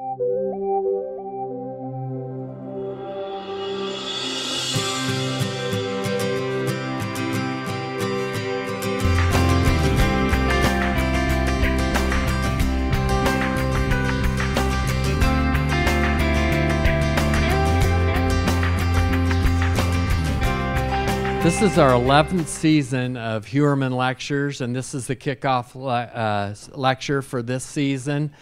This is our 11th season of Heuermann Lectures, and this is the kickoff le- uh, lecture for this season.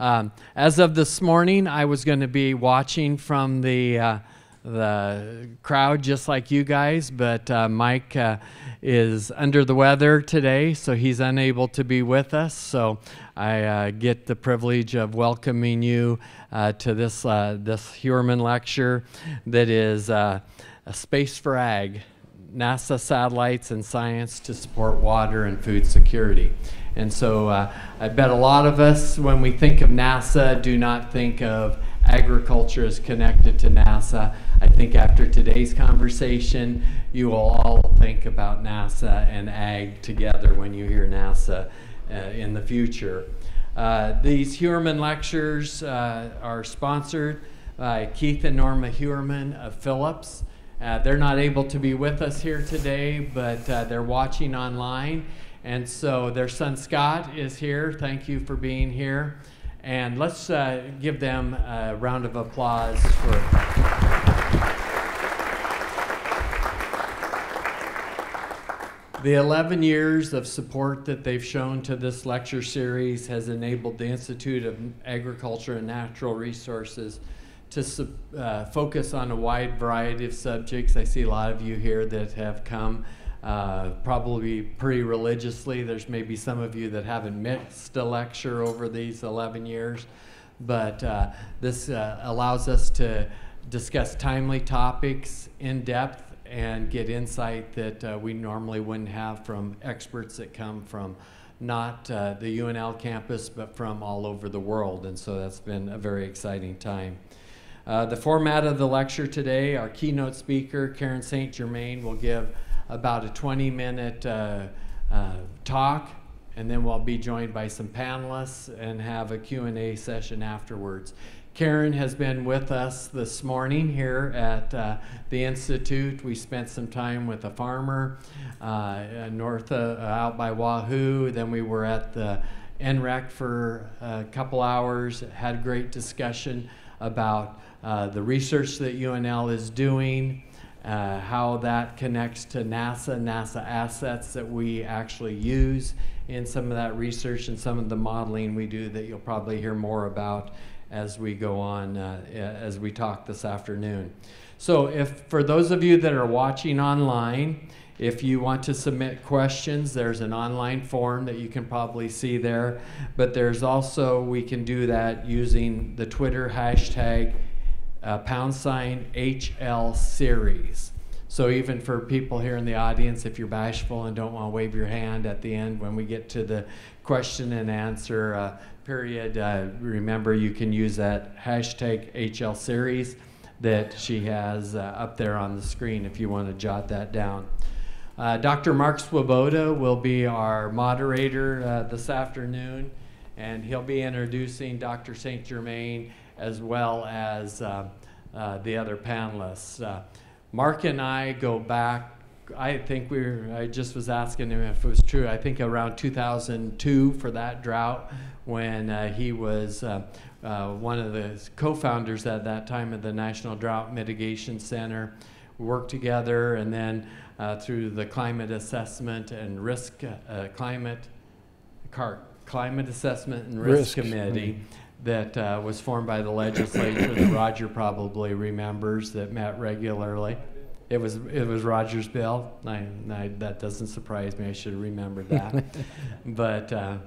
Um, as of this morning, I was going to be watching from the uh, the crowd just like you guys, but uh, Mike uh, is under the weather today, so he's unable to be with us. So I uh, get the privilege of welcoming you uh, to this uh, this Heuermann lecture that is uh, a space for ag. NASA satellites and science to support water and food security. And so uh, I bet a lot of us, when we think of NASA, do not think of agriculture as connected to NASA. I think after today's conversation, you will all think about NASA and ag together when you hear NASA uh, in the future. Uh, these Heuermann lectures uh, are sponsored by Keith and Norma Heuermann of Phillips. Uh, they're not able to be with us here today, but uh, they're watching online. And so their son Scott is here. Thank you for being here. And let's uh, give them a round of applause for. The 11 years of support that they've shown to this lecture series has enabled the Institute of Agriculture and Natural Resources to uh, focus on a wide variety of subjects. I see a lot of you here that have come uh, probably pretty religiously. There's maybe some of you that haven't missed a lecture over these 11 years, but uh, this uh, allows us to discuss timely topics in depth and get insight that uh, we normally wouldn't have from experts that come from not uh, the UNL campus, but from all over the world. And so that's been a very exciting time. Uh, the format of the lecture today, our keynote speaker, Karen St. Germain, will give about a 20 minute uh, uh, talk, and then we'll be joined by some panelists and have a Q&A session afterwards. Karen has been with us this morning here at uh, the Institute. We spent some time with a farmer uh, north uh, out by Wahoo. Then we were at the ENREC for a couple hours, had a great discussion about uh, the research that UNL is doing, uh, how that connects to NASA, NASA assets that we actually use in some of that research and some of the modeling we do that you'll probably hear more about as we go on, uh, as we talk this afternoon. So, if for those of you that are watching online, if you want to submit questions, there's an online form that you can probably see there. But there's also, we can do that using the Twitter hashtag uh, pound sign HL series. So even for people here in the audience, if you're bashful and don't want to wave your hand at the end when we get to the question and answer uh, period, uh, remember you can use that hashtag HL series that she has uh, up there on the screen if you want to jot that down. Uh, Dr. Mark Svoboda will be our moderator uh, this afternoon, and he'll be introducing Dr. St. Germain as well as uh, uh, the other panelists. Uh, Mark and I go back. I think we were, I just was asking him if it was true. I think around 2002 for that drought when uh, he was uh, uh, one of the co founders at that time of the National Drought Mitigation Center. We worked together and then uh, through the climate assessment and risk climate, car, climate assessment and risk, risk. committee. Mm-hmm that uh, was formed by the legislature that Roger probably remembers that met regularly. It was it was Roger's bill. I, I, that doesn't surprise me. I should have remembered that. but uh,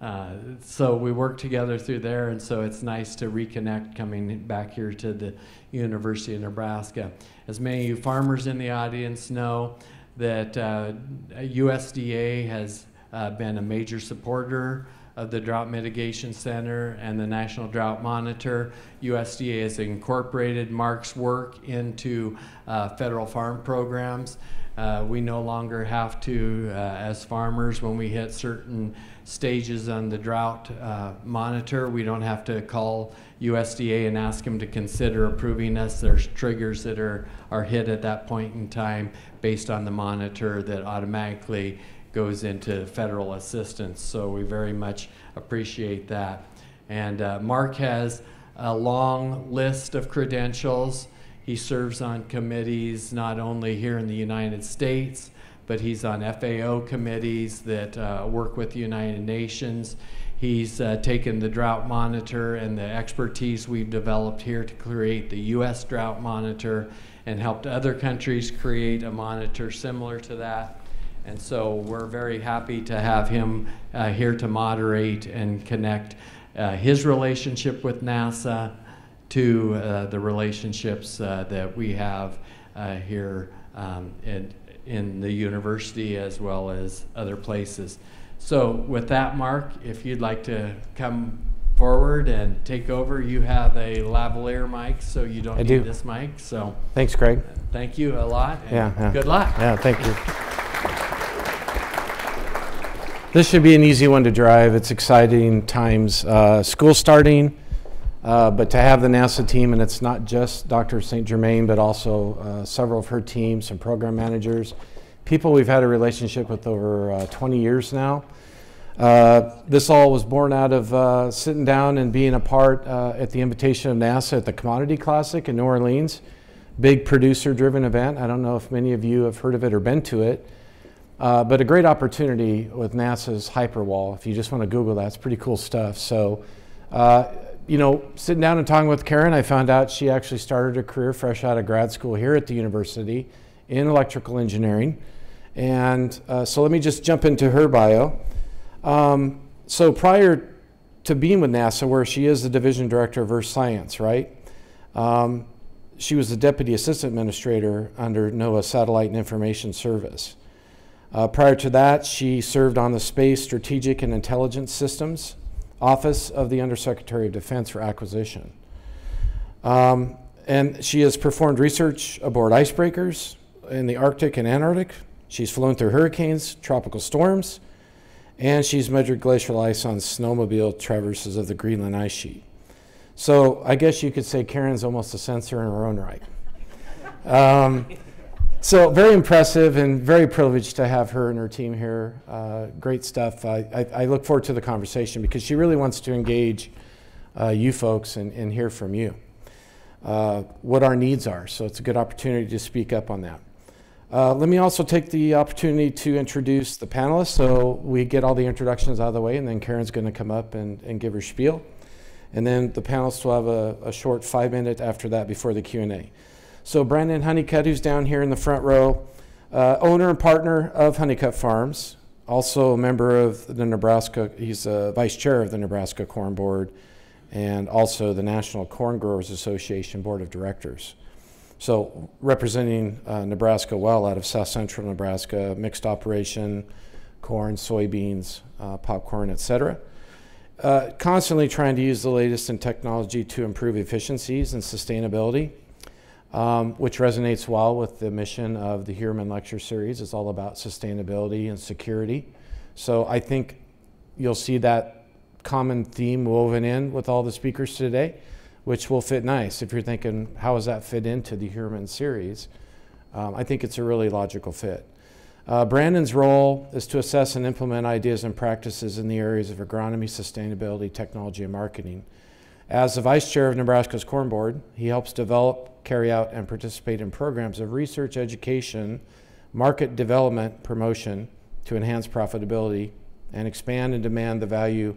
uh, so we worked together through there, and so it's nice to reconnect coming back here to the University of Nebraska. As many of you farmers in the audience know, that USDA uh, has uh, been a major supporter of the Drought Mitigation Center and the National Drought Monitor. USDA has incorporated Mark's work into uh, federal farm programs. Uh, we no longer have to, uh, as farmers, when we hit certain stages on the drought uh, monitor. We don't have to call USDA and ask them to consider approving us. There's triggers that are, are hit at that point in time based on the monitor that automatically goes into federal assistance. So we very much appreciate that. And uh, Mark has a long list of credentials. He serves on committees not only here in the United States, but he's on FAO committees that uh, work with the United Nations. He's uh, taken the drought monitor and the expertise we've developed here to create the U.S. drought monitor and helped other countries create a monitor similar to that. And so we're very happy to have him uh, here to moderate and connect uh, his relationship with NASA to uh, the relationships uh, that we have uh, here um, in, in the university as well as other places. So with that, Mark, if you'd like to come forward and take over, you have a lavalier mic, so you don't I need do. this mic. So Thanks, Craig. thank you a lot. Yeah, yeah. Good luck. Yeah, thank you. This should be an easy one to drive. It's exciting times. Uh, school starting, uh, but to have the NASA team, and it's not just Dr. St. Germain, but also uh, several of her teams, some program managers, people we've had a relationship with over uh, 20 years now. Uh, this all was born out of uh, sitting down and being a part at the invitation of NASA at the Commodity Classic in New Orleans. Big producer driven event. I don't know if many of you have heard of it or been to it. Uh, but a great opportunity with NASA's Hyperwall. If you just want to Google that, it's pretty cool stuff. So, uh, you know, sitting down and talking with Karen, I found out she actually started her career fresh out of grad school here at the university in electrical engineering. And uh, so let me just jump into her bio. Um, so prior to being with NASA, where she is the division director of Earth Science, right? Um, she was the deputy assistant administrator under NOAA Satellite and Information Service. Uh, prior to that, she served on the Space Strategic and Intelligence Systems Office of the Undersecretary of Defense for Acquisition. Um, and she has performed research aboard icebreakers in the Arctic and Antarctic. She's flown through hurricanes, tropical storms, and she's measured glacial ice on snowmobile traverses of the Greenland ice sheet. So I guess you could say Karen's almost a sensor in her own right. Um, so very impressive and very privileged to have her and her team here. Uh, great stuff. I, I, I, look forward to the conversation because she really wants to engage uh, you folks and, and, hear from you uh, what our needs are. So it's a good opportunity to speak up on that. Uh, let me also take the opportunity to introduce the panelists. So we get all the introductions out of the way, and then Karen's going to come up and, and give her spiel. And then the panelists will have a, a short five minute after that before the Q&A. So Brandon Hunnicutt, who's down here in the front row, uh, owner and partner of Hunnicutt Farms, also a member of the Nebraska, he's a vice chair of the Nebraska Corn Board, and also the National Corn Growers Association Board of Directors. So representing uh, Nebraska well out of south central Nebraska, mixed operation, corn, soybeans, uh, popcorn, et cetera. Uh, constantly trying to use the latest in technology to improve efficiencies and sustainability um, which resonates well with the mission of the Heuermann Lecture Series. It's all about sustainability and security. So I think you'll see that common theme woven in with all the speakers today, which will fit nice. If you're thinking, how does that fit into the Heuermann series? Um, I think it's a really logical fit. Uh, Brandon's role is to assess and implement ideas and practices in the areas of agronomy, sustainability, technology, and marketing. As the vice chair of Nebraska's Corn Board, he helps develop, carry out, and participate in programs of research, education, market development, promotion to enhance profitability and expand and demand the value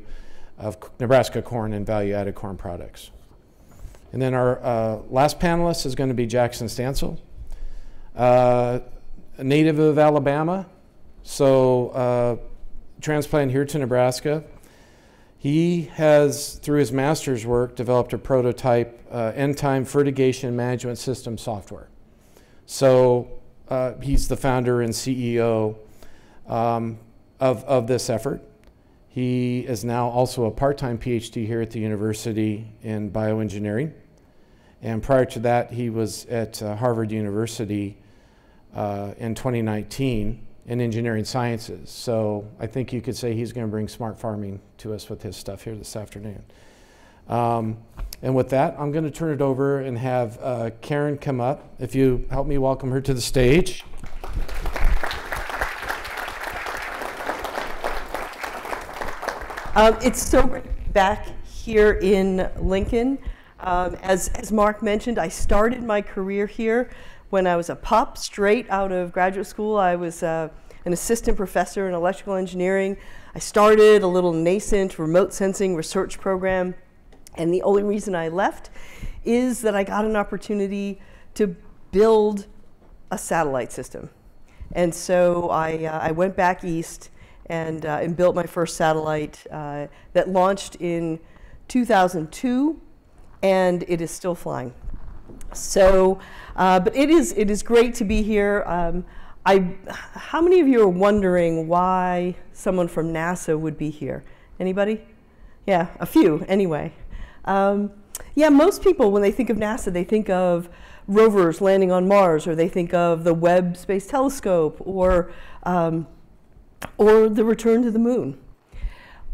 of Nebraska corn and value added corn products. And then our uh, last panelist is going to be Jackson Stansell, uh, a native of Alabama, so uh, transplanted here to Nebraska. He has, through his master's work, developed a prototype uh, end-time fertigation management system software. So uh, he's the founder and CEO um, of, of this effort. He is now also a part-time PhD here at the university in bioengineering. And prior to that, he was at uh, Harvard University uh, in 2019 and engineering sciences. So I think you could say he's going to bring smart farming to us with his stuff here this afternoon. Um, and with that, I'm going to turn it over and have uh, Karen come up. If you help me welcome her to the stage. Um, it's so great back here in Lincoln. Um, as, as Mark mentioned, I started my career here when I was a pup, straight out of graduate school. I was uh, an assistant professor in electrical engineering. I started a little nascent remote sensing research program, and the only reason I left is that I got an opportunity to build a satellite system. And so I, uh, I went back east and, uh, and built my first satellite uh, that launched in 2002, and it is still flying. So, uh, but it is, it is great to be here. Um, I, how many of you are wondering why someone from NASA would be here? Anybody? Yeah, a few, anyway. Um, yeah, most people, when they think of NASA, they think of rovers landing on Mars, or they think of the Webb Space Telescope, or um, or the return to the moon.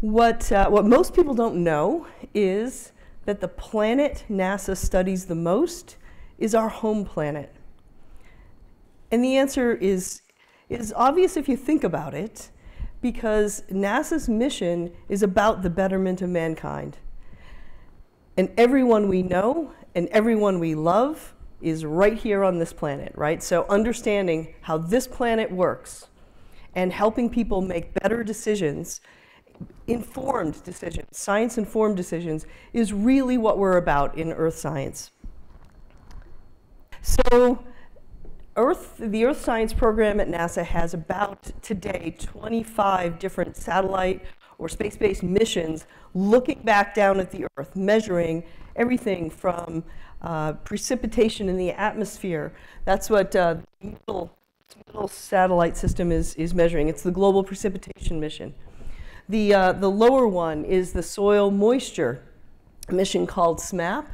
What, uh, what most people don't know is that the planet NASA studies the most is our home planet. And the answer is, is obvious if you think about it, because NASA's mission is about the betterment of mankind. And everyone we know and everyone we love is right here on this planet, right? So understanding how this planet works and helping people make better decisions, informed decisions, science informed decisions, is really what we're about in earth science. So, Earth, the Earth Science Program at NASA has about today 25 different satellite or space based missions looking back down at the Earth, measuring everything from uh, precipitation in the atmosphere. That's what uh, middle little satellite system is, is measuring. It's the Global Precipitation Mission. The, uh, the lower one is the soil moisture mission called SMAP.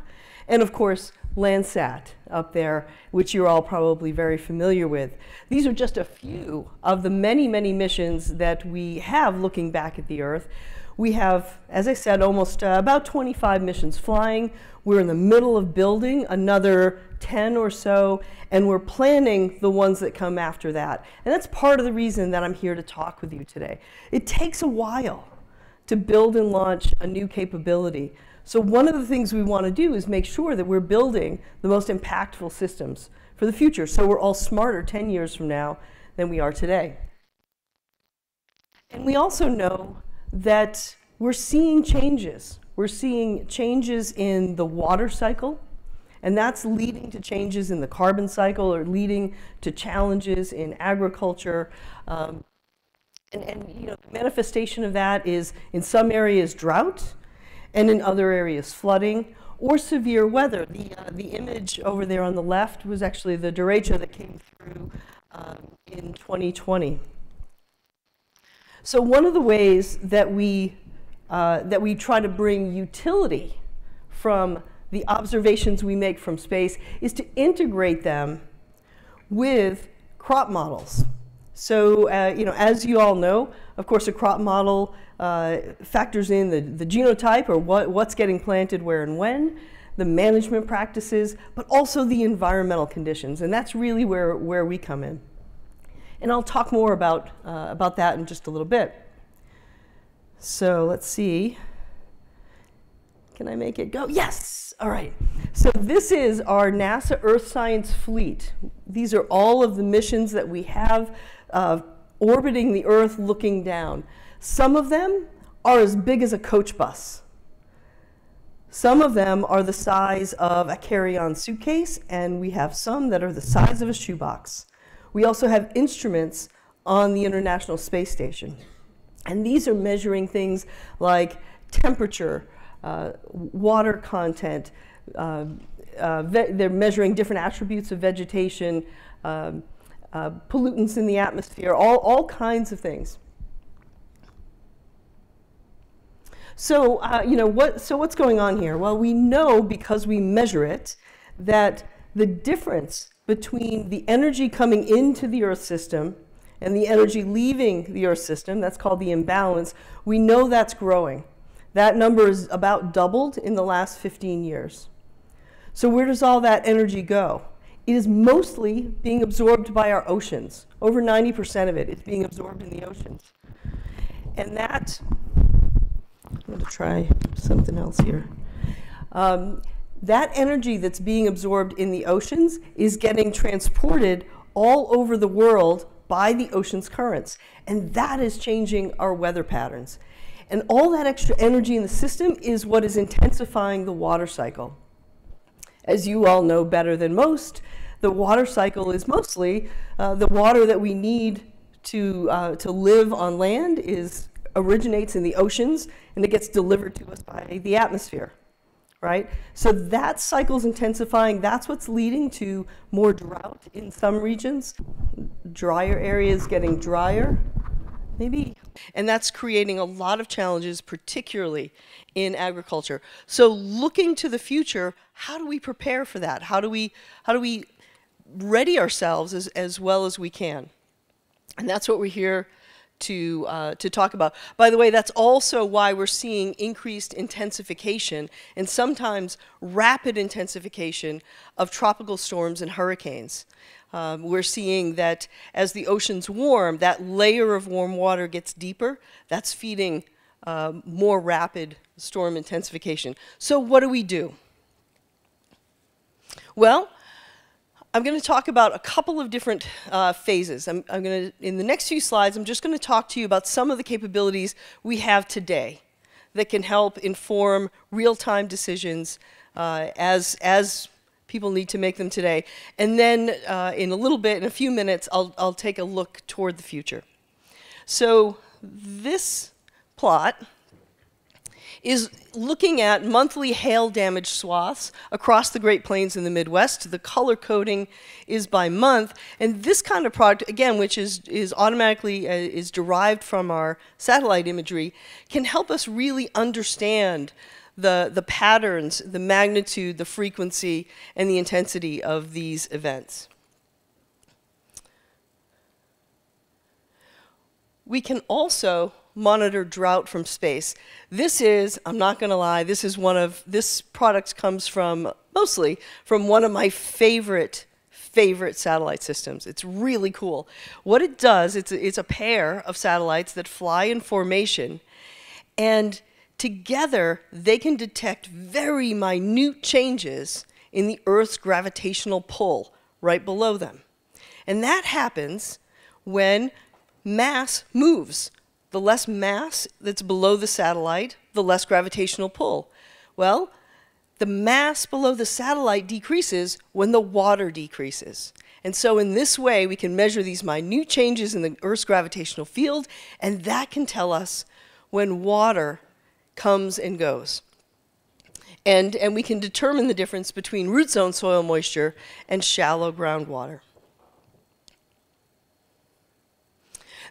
And of course, Landsat up there, which you're all probably very familiar with. These are just a few of the many, many missions that we have looking back at the Earth. We have, as I said, almost uh, about 25 missions flying. We're in the middle of building another 10 or so, and we're planning the ones that come after that. And that's part of the reason that I'm here to talk with you today. It takes a while to build and launch a new capability. So one of the things we want to do is make sure that we're building the most impactful systems for the future so we're all smarter 10 years from now than we are today. And we also know that we're seeing changes. We're seeing changes in the water cycle, and that's leading to changes in the carbon cycle or leading to challenges in agriculture. Um, and, and you know, the manifestation of that is in some areas drought, and in other areas flooding or severe weather. The, uh, the image over there on the left was actually the derecho that came through um, in 2020. So one of the ways that we, uh, that we try to bring utility from the observations we make from space is to integrate them with crop models. So, uh, you know, as you all know, of course, a crop model uh, factors in the, the genotype or what, what's getting planted where and when, the management practices, but also the environmental conditions. And that's really where, where we come in. And I'll talk more about, uh, about that in just a little bit. So let's see. Can I make it go? Yes! All right. So this is our NASA Earth Science Fleet. These are all of the missions that we have uh, orbiting the Earth looking down. Some of them are as big as a coach bus. Some of them are the size of a carry-on suitcase, and we have some that are the size of a shoebox. We also have instruments on the International Space Station. And these are measuring things like temperature, uh, water content, uh, uh, they're measuring different attributes of vegetation, um, uh, pollutants in the atmosphere, all, all kinds of things. So, uh, you know, what, so what's going on here? Well, we know because we measure it that the difference between the energy coming into the Earth system and the energy leaving the Earth system, that's called the imbalance, we know that's growing. That number is about doubled in the last 15 years. So, where does all that energy go? It is mostly being absorbed by our oceans. Over 90% of it is being absorbed in the oceans. And that, I'm going to try something else here. Um, that energy that's being absorbed in the oceans is getting transported all over the world by the ocean's currents. And that is changing our weather patterns. And all that extra energy in the system is what is intensifying the water cycle. As you all know better than most, the water cycle is mostly uh, the water that we need to, uh, to live on land is originates in the oceans and it gets delivered to us by the atmosphere right? So that cycle's intensifying. That's what's leading to more drought in some regions, drier areas getting drier, maybe. And that's creating a lot of challenges, particularly in agriculture. So looking to the future, how do we prepare for that? How do we, how do we ready ourselves as, as well as we can? And that's what we're here to, uh, to talk about. By the way, that's also why we're seeing increased intensification and sometimes rapid intensification of tropical storms and hurricanes. Um, we're seeing that as the oceans warm, that layer of warm water gets deeper. That's feeding uh, more rapid storm intensification. So what do we do? Well, I'm going to talk about a couple of different uh, phases. I'm, I'm going to, in the next few slides, I'm just going to talk to you about some of the capabilities we have today that can help inform real-time decisions uh, as, as people need to make them today. And then uh, in a little bit, in a few minutes, I'll, I'll take a look toward the future. So this plot is looking at monthly hail damage swaths across the Great Plains in the Midwest. The color coding is by month. And this kind of product, again, which is, is automatically uh, is derived from our satellite imagery, can help us really understand the, the patterns, the magnitude, the frequency, and the intensity of these events. We can also monitor drought from space. This is, I'm not going to lie, this is one of, this product comes from, mostly, from one of my favorite, favorite satellite systems. It's really cool. What it does, it's a, it's a pair of satellites that fly in formation, and together they can detect very minute changes in the Earth's gravitational pull right below them. And that happens when mass moves the less mass that's below the satellite, the less gravitational pull. Well, the mass below the satellite decreases when the water decreases. And so in this way, we can measure these minute changes in the Earth's gravitational field, and that can tell us when water comes and goes. And, and we can determine the difference between root zone soil moisture and shallow groundwater.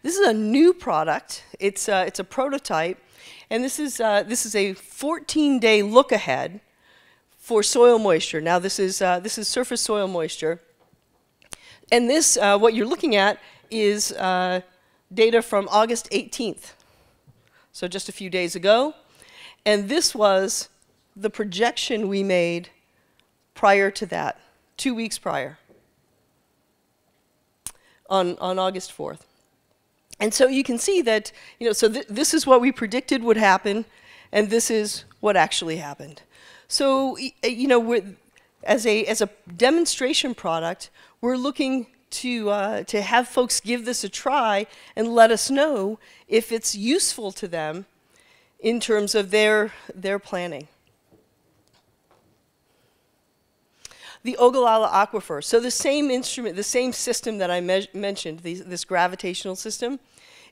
This is a new product. It's, uh, it's a prototype, and this is, uh, this is a 14-day look ahead for soil moisture. Now this is, uh, this is surface soil moisture. And this, uh, what you're looking at, is uh, data from August 18th, so just a few days ago. And this was the projection we made prior to that, two weeks prior, on, on August 4th. And so you can see that, you know, so th this is what we predicted would happen, and this is what actually happened. So, you know, as a, as a demonstration product, we're looking to, uh, to have folks give this a try and let us know if it's useful to them in terms of their, their planning. the Ogallala Aquifer. So the same instrument, the same system that I mentioned, this gravitational system,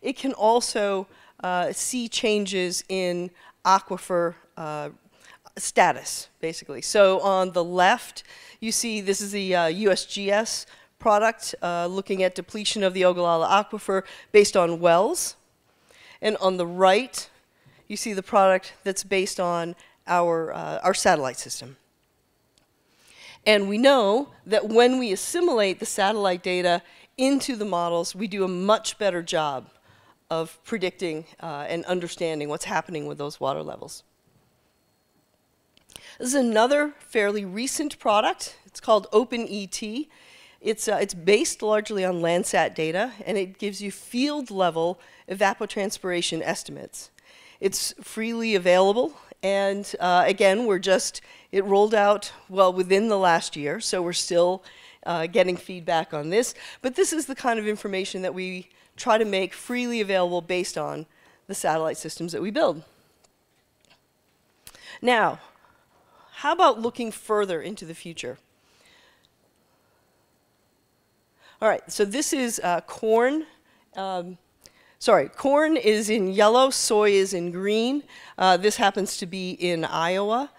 it can also uh, see changes in aquifer uh, status, basically. So on the left, you see this is the uh, USGS product uh, looking at depletion of the Ogallala Aquifer based on wells. And on the right, you see the product that's based on our, uh, our satellite system. And we know that when we assimilate the satellite data into the models, we do a much better job of predicting uh, and understanding what's happening with those water levels. This is another fairly recent product. It's called OpenET. It's, uh, it's based largely on Landsat data, and it gives you field level evapotranspiration estimates. It's freely available, and uh, again, we're just, it rolled out, well, within the last year, so we're still uh, getting feedback on this. But this is the kind of information that we try to make freely available based on the satellite systems that we build. Now, how about looking further into the future? All right, so this is uh, corn. Um, sorry, corn is in yellow, soy is in green. Uh, this happens to be in Iowa.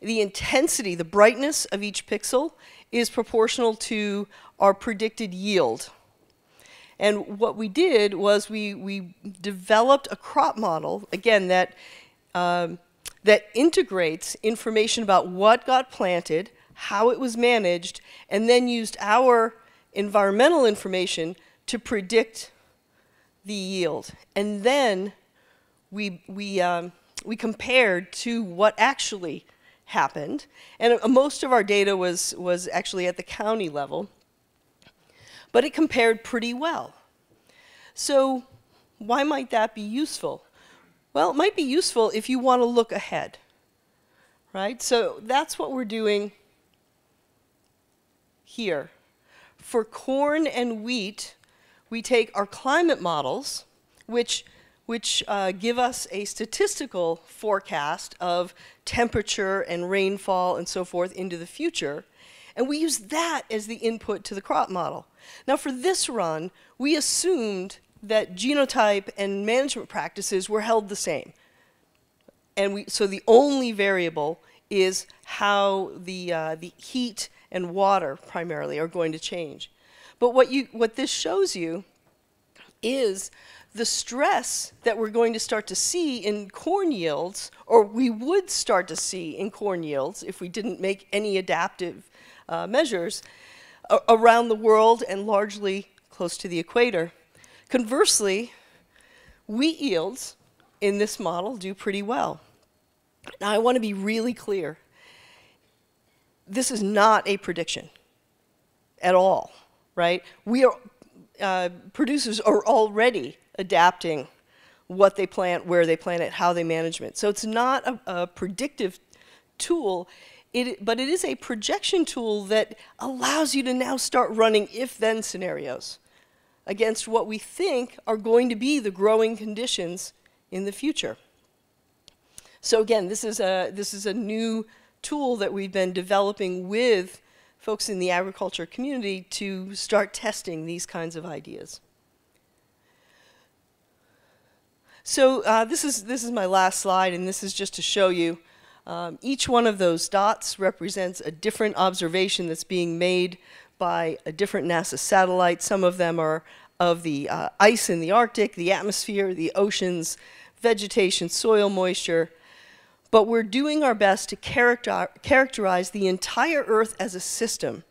The intensity, the brightness of each pixel is proportional to our predicted yield. And what we did was we, we developed a crop model, again, that, um, that integrates information about what got planted, how it was managed, and then used our environmental information to predict the yield. And then we, we, um, we compared to what actually happened. And uh, most of our data was, was actually at the county level, but it compared pretty well. So why might that be useful? Well, it might be useful if you want to look ahead, right? So that's what we're doing here. For corn and wheat, we take our climate models, which, which uh, give us a statistical forecast of temperature and rainfall and so forth into the future, and we use that as the input to the crop model. Now, for this run, we assumed that genotype and management practices were held the same. And we, so the only variable is how the, uh, the heat and water primarily are going to change. But what, you, what this shows you is the stress that we're going to start to see in corn yields, or we would start to see in corn yields if we didn't make any adaptive uh, measures around the world and largely close to the equator. Conversely, wheat yields in this model do pretty well. Now, I want to be really clear this is not a prediction at all, right? We are, uh, producers are already adapting what they plant, where they plant it, how they manage it. So it's not a, a predictive tool, it, but it is a projection tool that allows you to now start running if-then scenarios against what we think are going to be the growing conditions in the future. So again, this is a, this is a new tool that we've been developing with folks in the agriculture community to start testing these kinds of ideas. So uh, this, is, this is my last slide, and this is just to show you um, each one of those dots represents a different observation that's being made by a different NASA satellite. Some of them are of the uh, ice in the Arctic, the atmosphere, the oceans, vegetation, soil moisture, but we're doing our best to character characterize the entire Earth as a system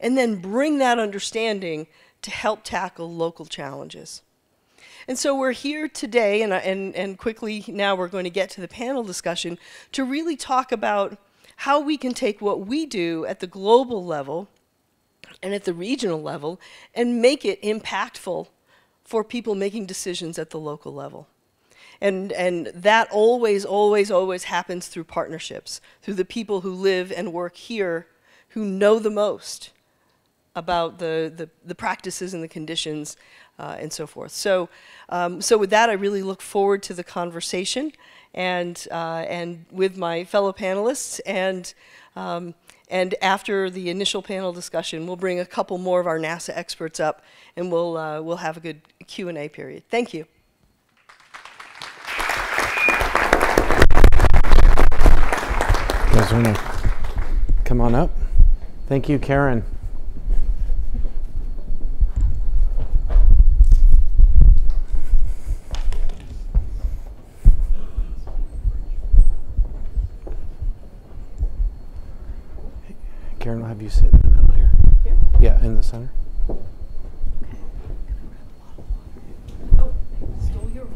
and then bring that understanding to help tackle local challenges. And so we're here today, and, uh, and, and quickly now we're going to get to the panel discussion, to really talk about how we can take what we do at the global level and at the regional level and make it impactful for people making decisions at the local level. And, and that always, always, always happens through partnerships, through the people who live and work here who know the most about the, the, the practices and the conditions uh, and so forth. So, um, so with that, I really look forward to the conversation and, uh, and with my fellow panelists. And, um, and after the initial panel discussion, we'll bring a couple more of our NASA experts up and we'll, uh, we'll have a good Q&A period. Thank you. come on up? Thank you, Karen. Karen, will have you sit in the middle here. Here? Yeah, in the center. Okay. Oh, stole your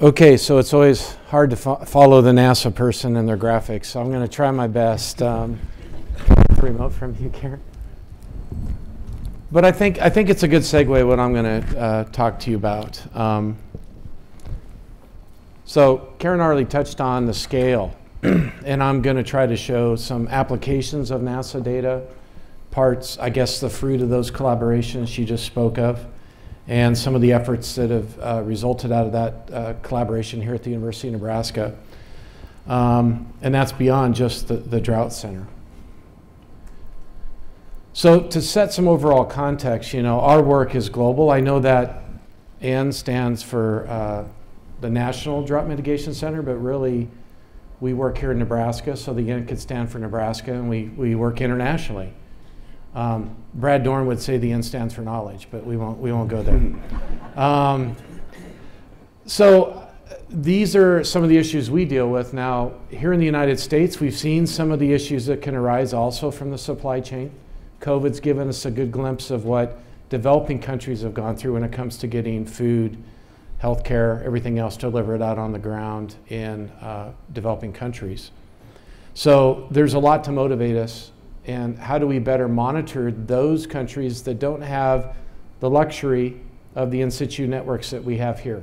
okay, so it's always hard to fo follow the NASA person and their graphics, so I'm going to try my best. Um, remote from you, Karen. But I think I think it's a good segue what I'm going to uh, talk to you about. Um, so Karen already touched on the scale and I'm going to try to show some applications of NASA data, parts, I guess, the fruit of those collaborations she just spoke of and some of the efforts that have uh, resulted out of that uh, collaboration here at the University of Nebraska. Um, and that's beyond just the, the Drought Center. So to set some overall context, you know, our work is global. I know that N stands for uh, the National Drought Mitigation Center, but really we work here in Nebraska, so the N could stand for Nebraska, and we, we work internationally. Um, Brad Dorn would say the N stands for knowledge, but we won't, we won't go there. Um, so these are some of the issues we deal with. Now, here in the United States, we've seen some of the issues that can arise also from the supply chain. COVID's given us a good glimpse of what developing countries have gone through when it comes to getting food, healthcare, everything else delivered out on the ground in uh, developing countries. So there's a lot to motivate us and how do we better monitor those countries that don't have the luxury of the in situ networks that we have here,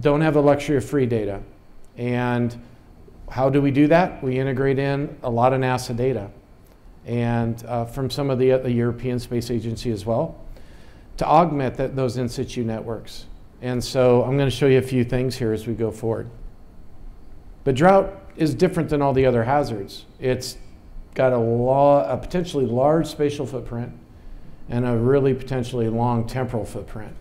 don't have the luxury of free data. And how do we do that? We integrate in a lot of NASA data and uh, from some of the, the European Space Agency as well to augment that, those in situ networks. And so I'm going to show you a few things here as we go forward. But drought is different than all the other hazards. It's got a, law, a potentially large spatial footprint and a really potentially long temporal footprint.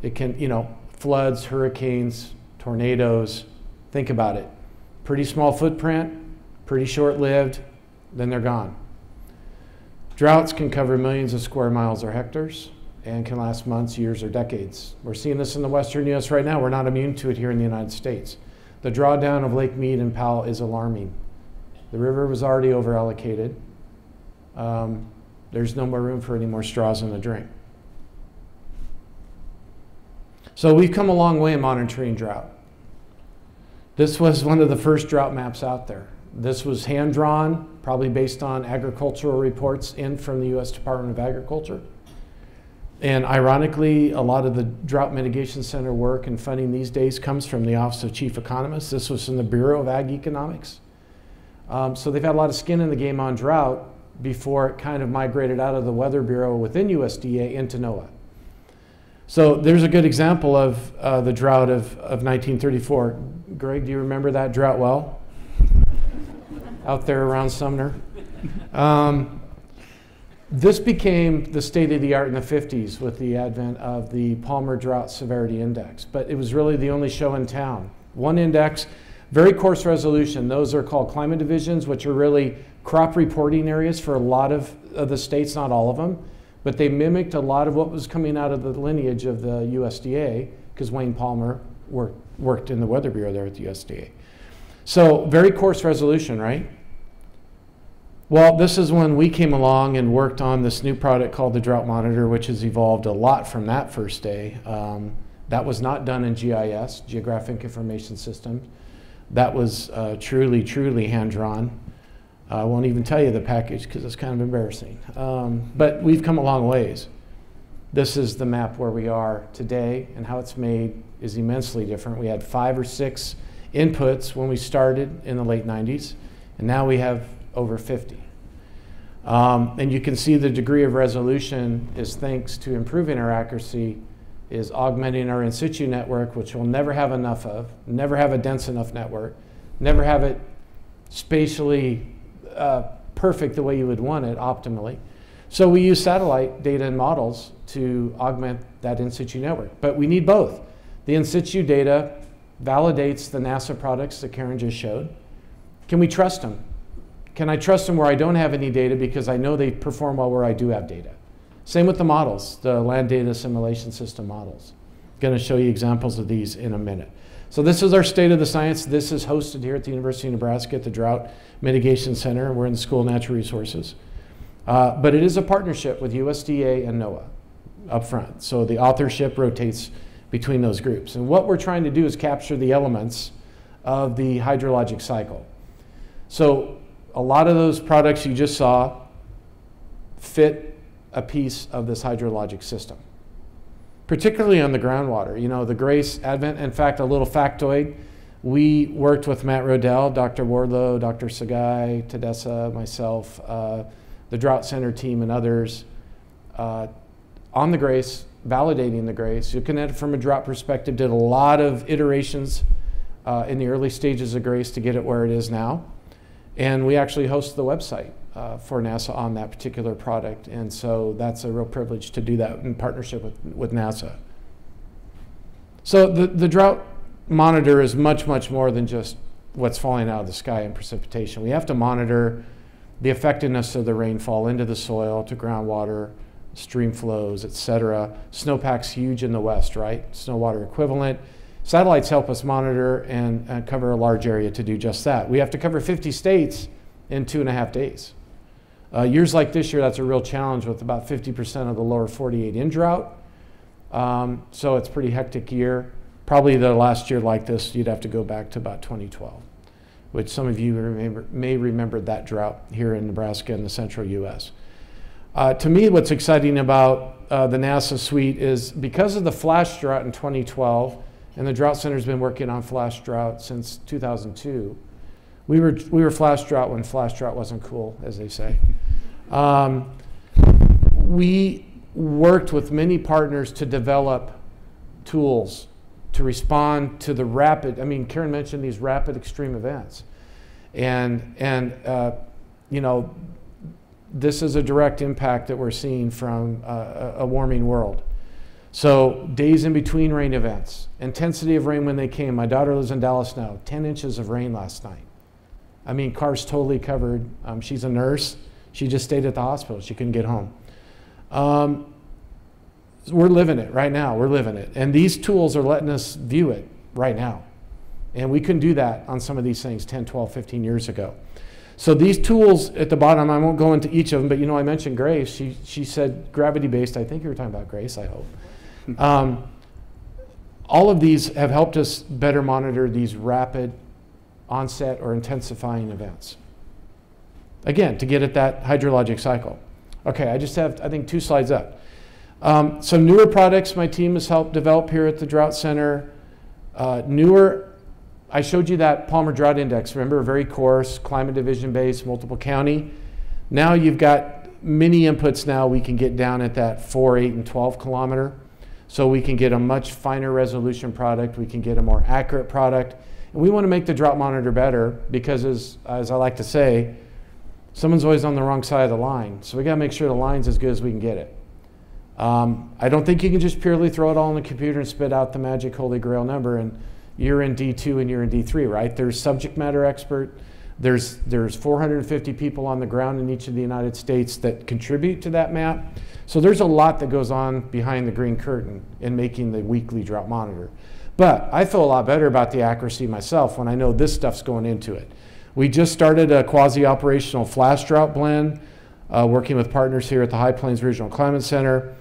It can, you know, floods, hurricanes, tornadoes. Think about it. Pretty small footprint, pretty short lived, then they're gone. Droughts can cover millions of square miles or hectares and can last months, years, or decades. We're seeing this in the western U.S. right now. We're not immune to it here in the United States. The drawdown of Lake Mead and Powell is alarming. The river was already over allocated. Um, there's no more room for any more straws in the drink. So we've come a long way in monitoring drought. This was one of the first drought maps out there. This was hand drawn, probably based on agricultural reports in from the U.S. Department of Agriculture. And ironically, a lot of the Drought Mitigation Center work and funding these days comes from the Office of Chief Economist. This was from the Bureau of Ag Economics. Um, so they've had a lot of skin in the game on drought before it kind of migrated out of the Weather Bureau within USDA into NOAA. So there's a good example of uh, the drought of, of 1934. Greg, do you remember that drought well? Out there around Sumner. Um, this became the state of the art in the 50s with the advent of the Palmer Drought Severity Index, but it was really the only show in town. One index very coarse resolution. Those are called climate divisions, which are really crop reporting areas for a lot of, of the states, not all of them. But they mimicked a lot of what was coming out of the lineage of the USDA, because Wayne Palmer worked, worked in the Weather Bureau there at the USDA. So, very coarse resolution, right? Well, this is when we came along and worked on this new product called the Drought Monitor, which has evolved a lot from that first day. Um, that was not done in GIS, Geographic Information System. That was uh, truly, truly hand drawn. I won't even tell you the package because it's kind of embarrassing. Um, but we've come a long ways. This is the map where we are today, and how it's made is immensely different. We had five or six inputs when we started in the late 90s, and now we have over 50. Um, and you can see the degree of resolution is thanks to improving our accuracy is augmenting our in situ network, which we'll never have enough of, never have a dense enough network, never have it spatially uh, perfect the way you would want it optimally. So we use satellite data and models to augment that in situ network. But we need both. The in situ data validates the NASA products that Karen just showed. Can we trust them? Can I trust them where I don't have any data because I know they perform well where I do have data? Same with the models, the land data assimilation system models. Going to show you examples of these in a minute. So this is our state of the science. This is hosted here at the University of Nebraska at the Drought Mitigation Center. We're in the School of Natural Resources. Uh, but it is a partnership with USDA and NOAA up front. So the authorship rotates between those groups. And what we're trying to do is capture the elements of the hydrologic cycle. So a lot of those products you just saw fit a piece of this hydrologic system, particularly on the groundwater. You know, the Grace Advent, in fact, a little factoid, we worked with Matt Rodell, Dr. Wardlow, Dr. Tsegaye, Tadesse, myself, uh, the Drought Center team, and others uh, on the Grace, validating the Grace. You can it from a drought perspective, did a lot of iterations uh, in the early stages of Grace to get it where it is now. And we actually host the website uh, for NASA on that particular product. And so that's a real privilege to do that in partnership with, with NASA. So the, the drought monitor is much, much more than just what's falling out of the sky in precipitation. We have to monitor the effectiveness of the rainfall into the soil, to groundwater, stream flows, et cetera. Snowpack's huge in the west, right? Snow water equivalent. Satellites help us monitor and, and cover a large area to do just that. We have to cover 50 states in two and a half days. Uh, years like this year, that's a real challenge with about 50% of the lower 48 in drought. Um, so it's pretty hectic year. Probably the last year like this, you'd have to go back to about 2012, which some of you remember, may remember that drought here in Nebraska and the central U.S. Uh, to me, what's exciting about uh, the NASA suite is because of the flash drought in 2012, and the Drought Center's been working on flash drought since 2002. We were, we were flash drought when flash drought wasn't cool, as they say. Um, we worked with many partners to develop tools to respond to the rapid, I mean, Karen mentioned these rapid extreme events. And, and uh, you know, this is a direct impact that we're seeing from uh, a warming world. So days in between rain events, intensity of rain when they came. My daughter lives in Dallas now, 10 inches of rain last night. I mean, car's totally covered. Um, she's a nurse. She just stayed at the hospital. She couldn't get home. Um, we're living it right now. We're living it. And these tools are letting us view it right now. And we couldn't do that on some of these things 10, 12, 15 years ago. So these tools at the bottom, I won't go into each of them, but you know, I mentioned Grace. She, she said gravity based. I think you were talking about Grace, I hope. Um, all of these have helped us better monitor these rapid onset or intensifying events. Again, to get at that hydrologic cycle. Okay, I just have, I think, two slides up. Um, some newer products my team has helped develop here at the Drought Center. Uh, newer, I showed you that Palmer Drought Index, remember, very coarse, climate division based, multiple county. Now you've got many inputs now we can get down at that 4, 8, and 12 kilometer. So we can get a much finer resolution product, we can get a more accurate product. And we want to make the drought monitor better because, as, as I like to say, someone's always on the wrong side of the line. So we got to make sure the line's as good as we can get it. Um, I don't think you can just purely throw it all in the computer and spit out the magic holy grail number and you're in D2 and you're in D3, right? There's subject matter expert. There's, there's 450 people on the ground in each of the United States that contribute to that map. So there's a lot that goes on behind the green curtain in making the weekly drought monitor. But I feel a lot better about the accuracy myself when I know this stuff's going into it. We just started a quasi-operational flash drought blend, uh, working with partners here at the High Plains Regional Climate Center,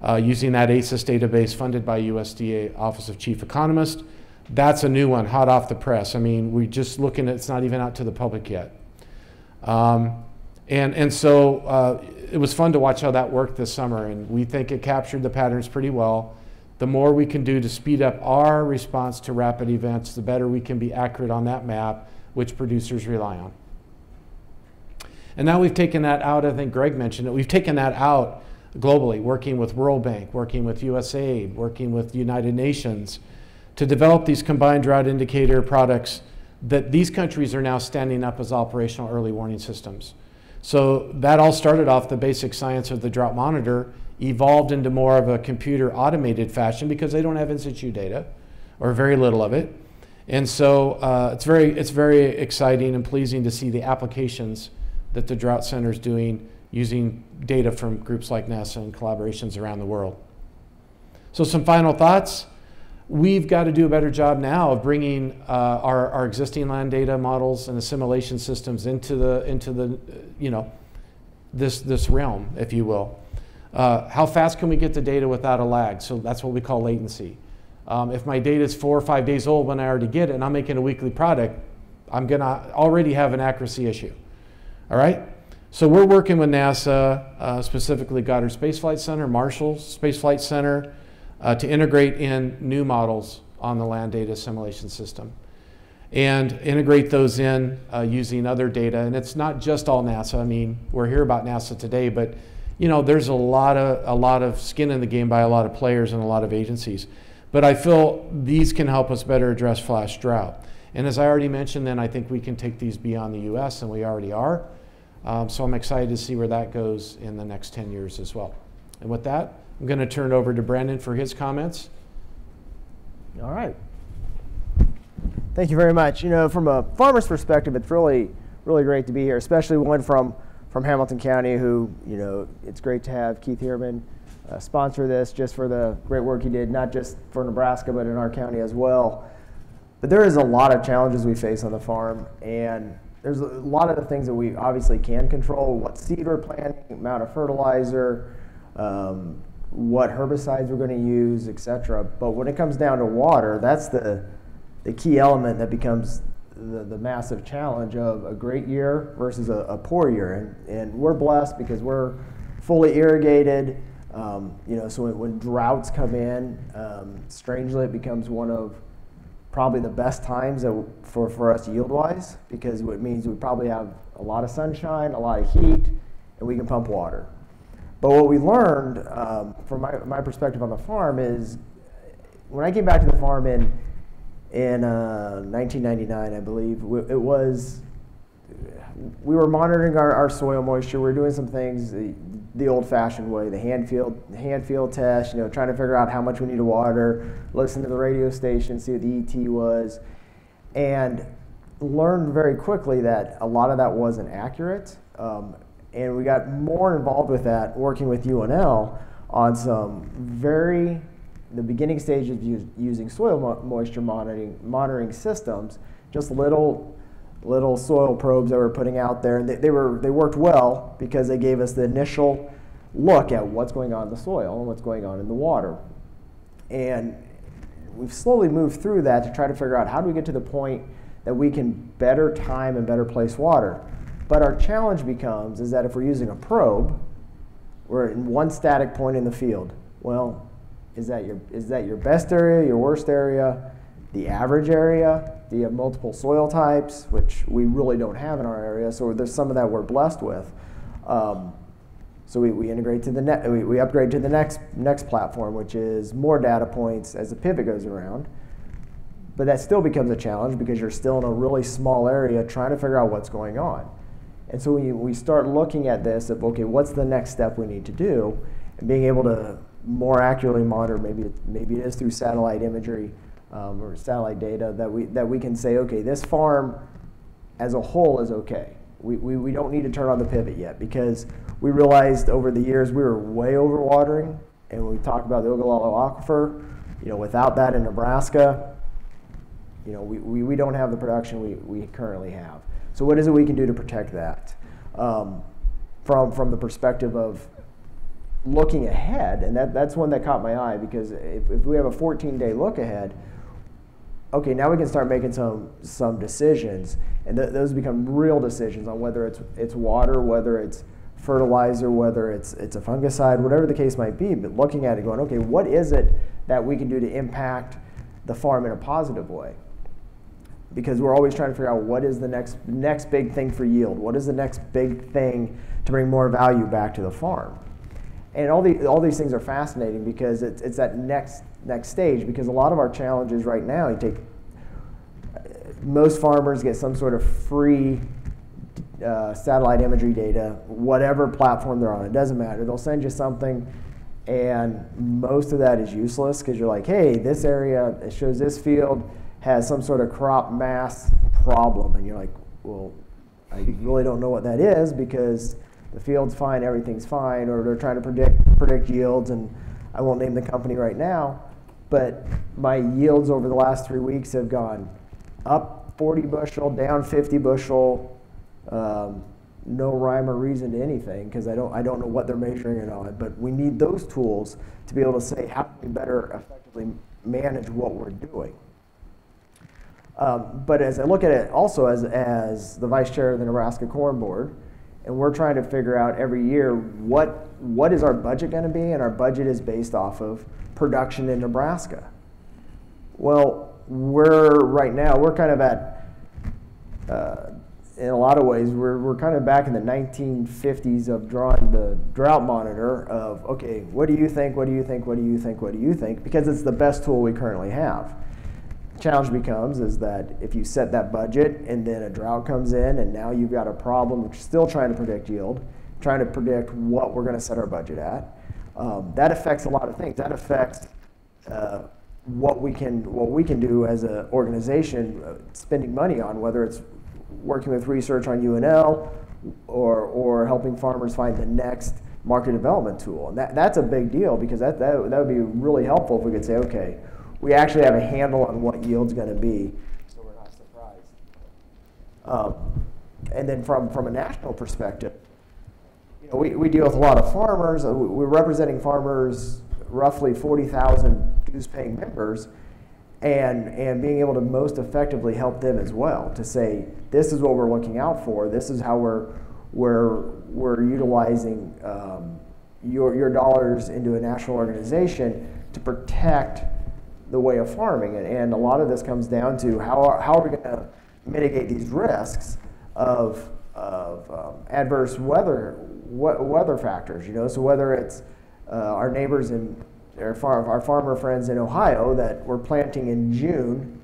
uh, using that ACES database funded by USDA Office of Chief Economist. That's a new one, hot off the press. I mean, we're just looking at, it's not even out to the public yet. Um, and, and so uh, it was fun to watch how that worked this summer, and we think it captured the patterns pretty well. The more we can do to speed up our response to rapid events, the better we can be accurate on that map, which producers rely on. And now we've taken that out, I think Greg mentioned it, we've taken that out globally, working with World Bank, working with USAID, working with United Nations to develop these combined drought indicator products that these countries are now standing up as operational early warning systems. So that all started off the basic science of the drought monitor, evolved into more of a computer automated fashion because they don't have in situ data or very little of it. And so uh, it's, very, it's very exciting and pleasing to see the applications that the Drought Center is doing using data from groups like NASA and collaborations around the world. So some final thoughts. We've got to do a better job now of bringing uh, our, our existing land data models and assimilation systems into the, into the you know, this, this realm, if you will. Uh, how fast can we get the data without a lag? So that's what we call latency. Um, if my data is four or five days old when I already get it and I'm making a weekly product, I'm going to already have an accuracy issue. All right? So we're working with NASA, uh, specifically Goddard Space Flight Center, Marshall Space Flight Center, uh, to integrate in new models on the land data assimilation system and integrate those in uh, using other data. And it's not just all NASA. I mean, we're here about NASA today, but you know, there's a lot of a lot of skin in the game by a lot of players and a lot of agencies. But I feel these can help us better address flash drought. And as I already mentioned, then I think we can take these beyond the U.S. and we already are. Um, so I'm excited to see where that goes in the next 10 years as well. And with that, I'm going to turn it over to Brandon for his comments. All right. Thank you very much. You know, from a farmer's perspective, it's really, really great to be here, especially one from, from Hamilton County who, you know, it's great to have Keith Heuermann uh, sponsor this just for the great work he did, not just for Nebraska, but in our county as well. But there is a lot of challenges we face on the farm, and there's a lot of the things that we obviously can control, what seed we're planting, amount of fertilizer, um, what herbicides we're going to use, etc. But when it comes down to water, that's the the key element that becomes the, the massive challenge of a great year versus a, a poor year. And, and we're blessed because we're fully irrigated. Um, you know, so when, when, droughts come in, um, strangely, it becomes one of probably the best times for, for us yield wise because it means we probably have a lot of sunshine, a lot of heat, and we can pump water. But what we learned um, from my, my perspective on the farm is when I came back to the farm in in uh, 1999, I believe. It was, we were monitoring our, our soil moisture. We were doing some things the, the old fashioned way, the hand field, hand field test, you know, trying to figure out how much we need to water, listen to the radio station, see what the ET was, and learned very quickly that a lot of that wasn't accurate. Um, and we got more involved with that working with UNL on some very the beginning stages of using soil mo moisture monitoring, monitoring systems, just little little soil probes that we're putting out there, and they, they, were they worked well because they gave us the initial look at what's going on in the soil and what's going on in the water. And we've slowly moved through that to try to figure out how do we get to the point that we can better time and better place water. But our challenge becomes is that if we're using a probe, we're in one static point in the field. Well, is that your is that your best area, your worst area, the average area? Do you have multiple soil types, which we really don't have in our area? So there's some of that we're blessed with. Um, so we, we integrate to the net, we, we upgrade to the next next platform, which is more data points as the pivot goes around. But that still becomes a challenge because you're still in a really small area trying to figure out what's going on. And so we, we start looking at this of okay, what's the next step we need to do, and being able to more accurately monitor, maybe it, maybe it is through satellite imagery um, or satellite data that we that we can say, okay, this farm as a whole is okay. We, we, we don't need to turn on the pivot yet because we realized over the years we were way overwatering, and when we talk about the Ogallala Aquifer. You know, without that in Nebraska, you know, we, we, we don't have the production we, we currently have. So what is it we can do to protect that? Um, from, from the perspective of looking ahead, and that, that's one that caught my eye because if, if we have a 14 day look ahead, okay, now we can start making some some decisions, and th- those become real decisions on whether it's it's water, whether it's fertilizer, whether it's it's a fungicide, whatever the case might be. But looking at it, going, okay, what is it that we can do to impact the farm in a positive way? Because we're always trying to figure out what is the next next big thing for yield, what is the next big thing to bring more value back to the farm? And all, the, all these things are fascinating because it's, it's that next, next stage because a lot of our challenges right now you take most farmers get some sort of free uh, satellite imagery data whatever platform they're on it doesn't matter. They'll send you something and most of that is useless because you're like hey this area it shows this field has some sort of crop mass problem and you're like well i really don't know what that is because the field's fine, everything's fine, or they're trying to predict predict yields, and I won't name the company right now, but my yields over the last three weeks have gone up 40 bushel, down 50 bushel. Um, no rhyme or reason to anything because I don't I don't know what they're measuring it on. But we need those tools to be able to say how can we better effectively manage what we're doing. Um, but as I look at it also as, as the vice chair of the Nebraska Corn Board, and we're trying to figure out every year what, what is our budget going to be, and our budget is based off of production in Nebraska. Well, we're right now, we're kind of at, uh, in a lot of ways, we're, we're kind of back in the 1950s of drawing the drought monitor of, okay, what do you think, what do you think, what do you think, what do you think, because it's the best tool we currently have challenge becomes is that if you set that budget and then a drought comes in and now you've got a problem still trying to predict yield, trying to predict what we're going to set our budget at, um, that affects a lot of things. That affects uh, what we can what we can do as an organization, uh, spending money on whether it's working with research on UNL or or helping farmers find the next market development tool. And that, that's a big deal because that, that, that would be really helpful if we could say, okay, we actually have a handle on what yield's going to be, so we're not surprised. Um, and then from, from a national perspective, you know, we, we deal with a lot of farmers. We're representing farmers, roughly 40,000 dues-paying members, and, and being able to most effectively help them as well to say, this is what we're looking out for. This is how we're, we're, we're utilizing um, your, your dollars into a national organization to protect the way of farming. And, and a lot of this comes down to how are, how are we going to mitigate these risks of, of um, adverse weather, weather factors, you know, so whether it's uh, our neighbors in our, far, our farmer friends in Ohio that were planting in June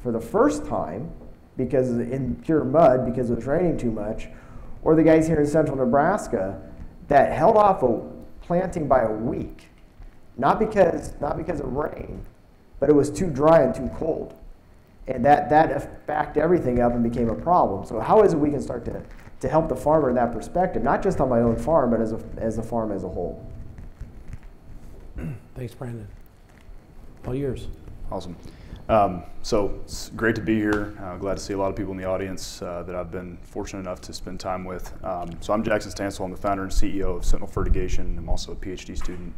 for the first time because in pure mud because it was raining too much, or the guys here in central Nebraska that held off a planting by a week, not because not because of rain, but it was too dry and too cold. And that, that backed everything up and became a problem. So how is it we can start to, to help the farmer in that perspective, not just on my own farm, but as a, as a farm as a whole? Thanks, Brandon. All yours. Awesome. Um, so it's great to be here. Uh, glad to see a lot of people in the audience uh, that I've been fortunate enough to spend time with. Um, so I'm Jackson Stansell. I'm the founder and CEO of Sentinel Fertigation. I'm also a PhD student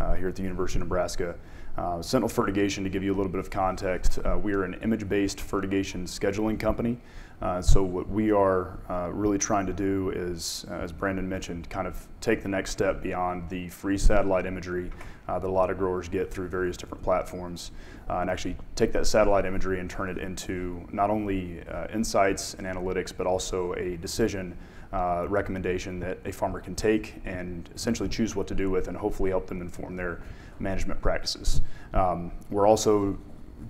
uh, here at the University of Nebraska. Uh, Sentinel Fertigation, to give you a little bit of context, uh, we are an image-based fertigation scheduling company. Uh, so what we are uh, really trying to do is, uh, as Brandon mentioned, kind of take the next step beyond the free satellite imagery uh, that a lot of growers get through various different platforms, and actually take that satellite imagery and turn it into not only insights and analytics, but also a decision recommendation that a farmer can take and essentially choose what to do with, and hopefully help them inform their management practices. Um, we're also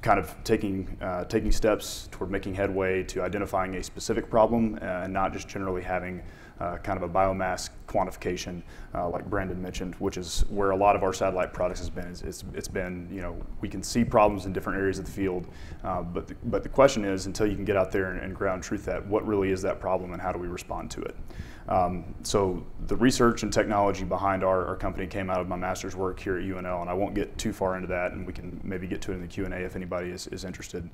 kind of taking uh, taking steps toward making headway to identifying a specific problem uh, and not just generally having uh, kind of a biomass quantification, uh, like Brandon mentioned, which is where a lot of our satellite products has been. It's, it's, it's been, you know, we can see problems in different areas of the field, uh, but, the, but the question is, until you can get out there and, and ground truth that, what really is that problem and how do we respond to it? Um, so the research and technology behind our, our, company came out of my master's work here at UNL, and I won't get too far into that, and we can maybe get to it in the Q&A if anybody is, is interested.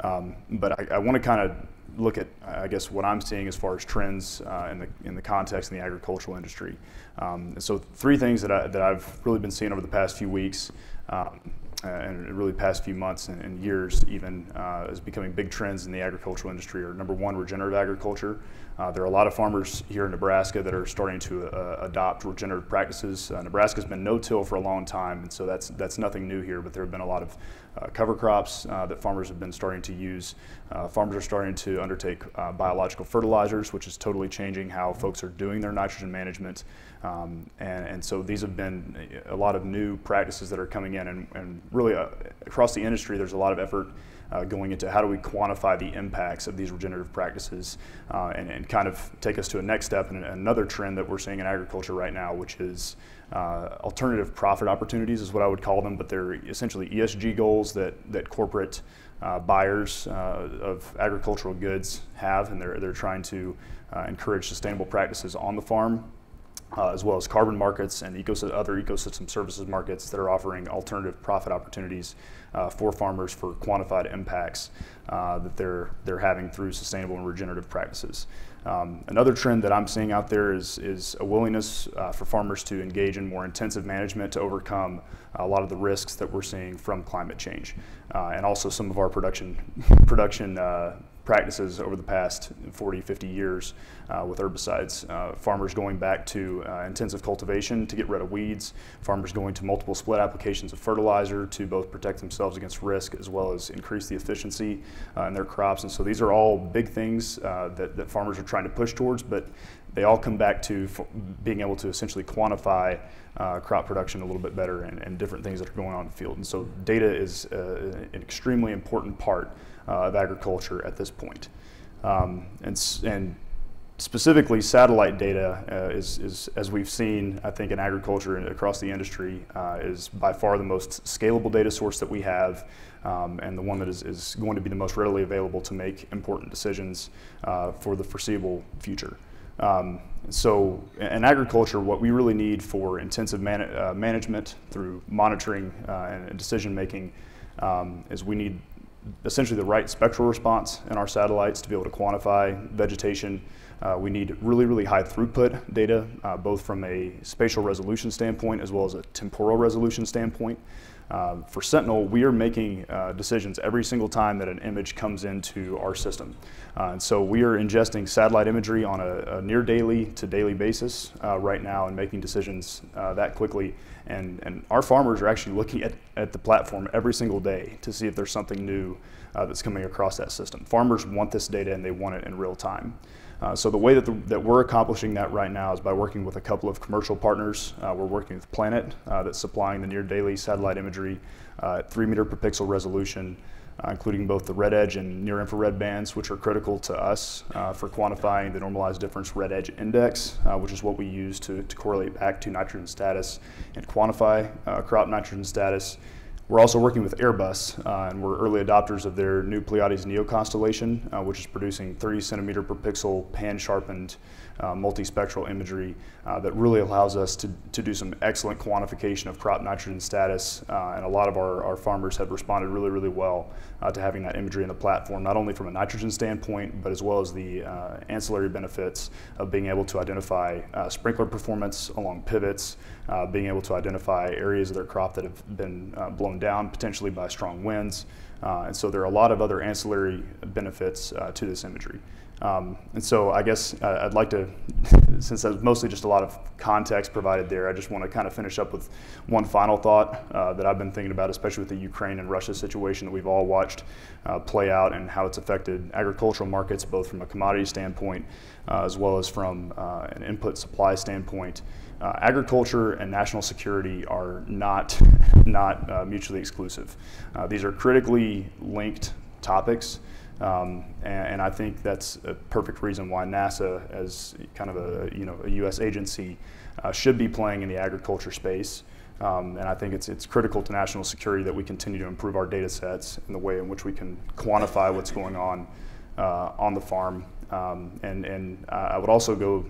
Um, but I, I want to kind of look at, I guess, what I'm seeing as far as trends uh, in, the, in the context in the agricultural industry. Um, so three things that, I, that I've really been seeing over the past few weeks um, and really past few months and, and years even uh, is becoming big trends in the agricultural industry are number one, regenerative agriculture. Uh, there are a lot of farmers here in Nebraska that are starting to uh, adopt regenerative practices. Uh, Nebraska's been no-till for a long time, and so that's that's nothing new here. But there have been a lot of uh, cover crops uh, that farmers have been starting to use. Uh, farmers are starting to undertake biological fertilizers, which is totally changing how folks are doing their nitrogen management. Um, and, and, so these have been a lot of new practices that are coming in, and, and really across the industry, there's a lot of effort uh, going into how do we quantify the impacts of these regenerative practices uh, and, and, kind of take us to a next step and another trend that we're seeing in agriculture right now, which is uh, alternative profit opportunities is what I would call them, but they're essentially ESG goals that, that corporate uh, buyers uh, of agricultural goods have, and they're, they're trying to uh, encourage sustainable practices on the farm uh, as well as carbon markets and other ecosystem services markets that are offering alternative profit opportunities uh, for farmers for quantified impacts that they're, they're having through sustainable and regenerative practices. Um, another trend that I'm seeing out there is, is a willingness uh, for farmers to engage in more intensive management to overcome a lot of the risks that we're seeing from climate change, uh, and also some of our production production uh, practices over the past 40, 50 years uh, with herbicides. Uh, farmers going back to uh, intensive cultivation to get rid of weeds, farmers going to multiple split applications of fertilizer to both protect themselves against risk as well as increase the efficiency uh, in their crops. And so these are all big things uh, that, that farmers are trying to push towards, but they all come back to being able to essentially quantify uh, crop production a little bit better and, and, different things that are going on in the field. And so data is uh, an extremely important part of agriculture at this point. Um, and, and specifically satellite data uh, is, is, as we've seen, I think in agriculture and across the industry, uh, is by far the most scalable data source that we have um, and the one that is, is going to be the most readily available to make important decisions uh, for the foreseeable future. Um, so in agriculture, what we really need for intensive man uh, management through monitoring uh, and decision making um, is we need essentially the right spectral response in our satellites to be able to quantify vegetation. Uh, we need really, really high throughput data, uh, both from a spatial resolution standpoint as well as a temporal resolution standpoint. Uh, for Sentinel, we are making uh, decisions every single time that an image comes into our system. Uh, and so we are ingesting satellite imagery on a, a near daily to daily basis uh, right now and making decisions uh, that quickly. And, and our farmers are actually looking at, at the platform every single day to see if there's something new uh, that's coming across that system. Farmers want this data and they want it in real time. Uh, so the way that, the, that we're accomplishing that right now is by working with a couple of commercial partners. Uh, we're working with Planet, uh, that's supplying the near daily satellite imagery uh, at three meter per pixel resolution, including both the red edge and near infrared bands, which are critical to us for quantifying the normalized difference red edge index, which is what we use to, to correlate back to nitrogen status and quantify crop nitrogen status. We're also working with Airbus, uh, and we're early adopters of their new Pleiades Neo constellation, uh, which is producing 30 centimeter per pixel pan sharpened uh, multispectral imagery uh, that really allows us to, to do some excellent quantification of crop nitrogen status. Uh, and a lot of our, our farmers have responded really, really well uh, to having that imagery in the platform, not only from a nitrogen standpoint, but as well as the uh, ancillary benefits of being able to identify uh, sprinkler performance along pivots, being able to identify areas of their crop that have been blown down potentially by strong winds. and so there are a lot of other ancillary benefits to this imagery. Um, and so I guess uh, I'd like to, since that's mostly just a lot of context provided there, I just want to kind of finish up with one final thought uh, that I've been thinking about, especially with the Ukraine and Russia situation that we've all watched uh, play out and how it's affected agricultural markets, both from a commodity standpoint uh, as well as from uh, an input supply standpoint. Uh, agriculture and national security are not, not mutually exclusive. these are critically linked topics. Um, and, and, I think that's a perfect reason why NASA, as kind of a you know a U.S. agency, uh, should be playing in the agriculture space. Um, and I think it's it's critical to national security that we continue to improve our data sets and the way in which we can quantify what's going on uh, on the farm. Um, and and I would also go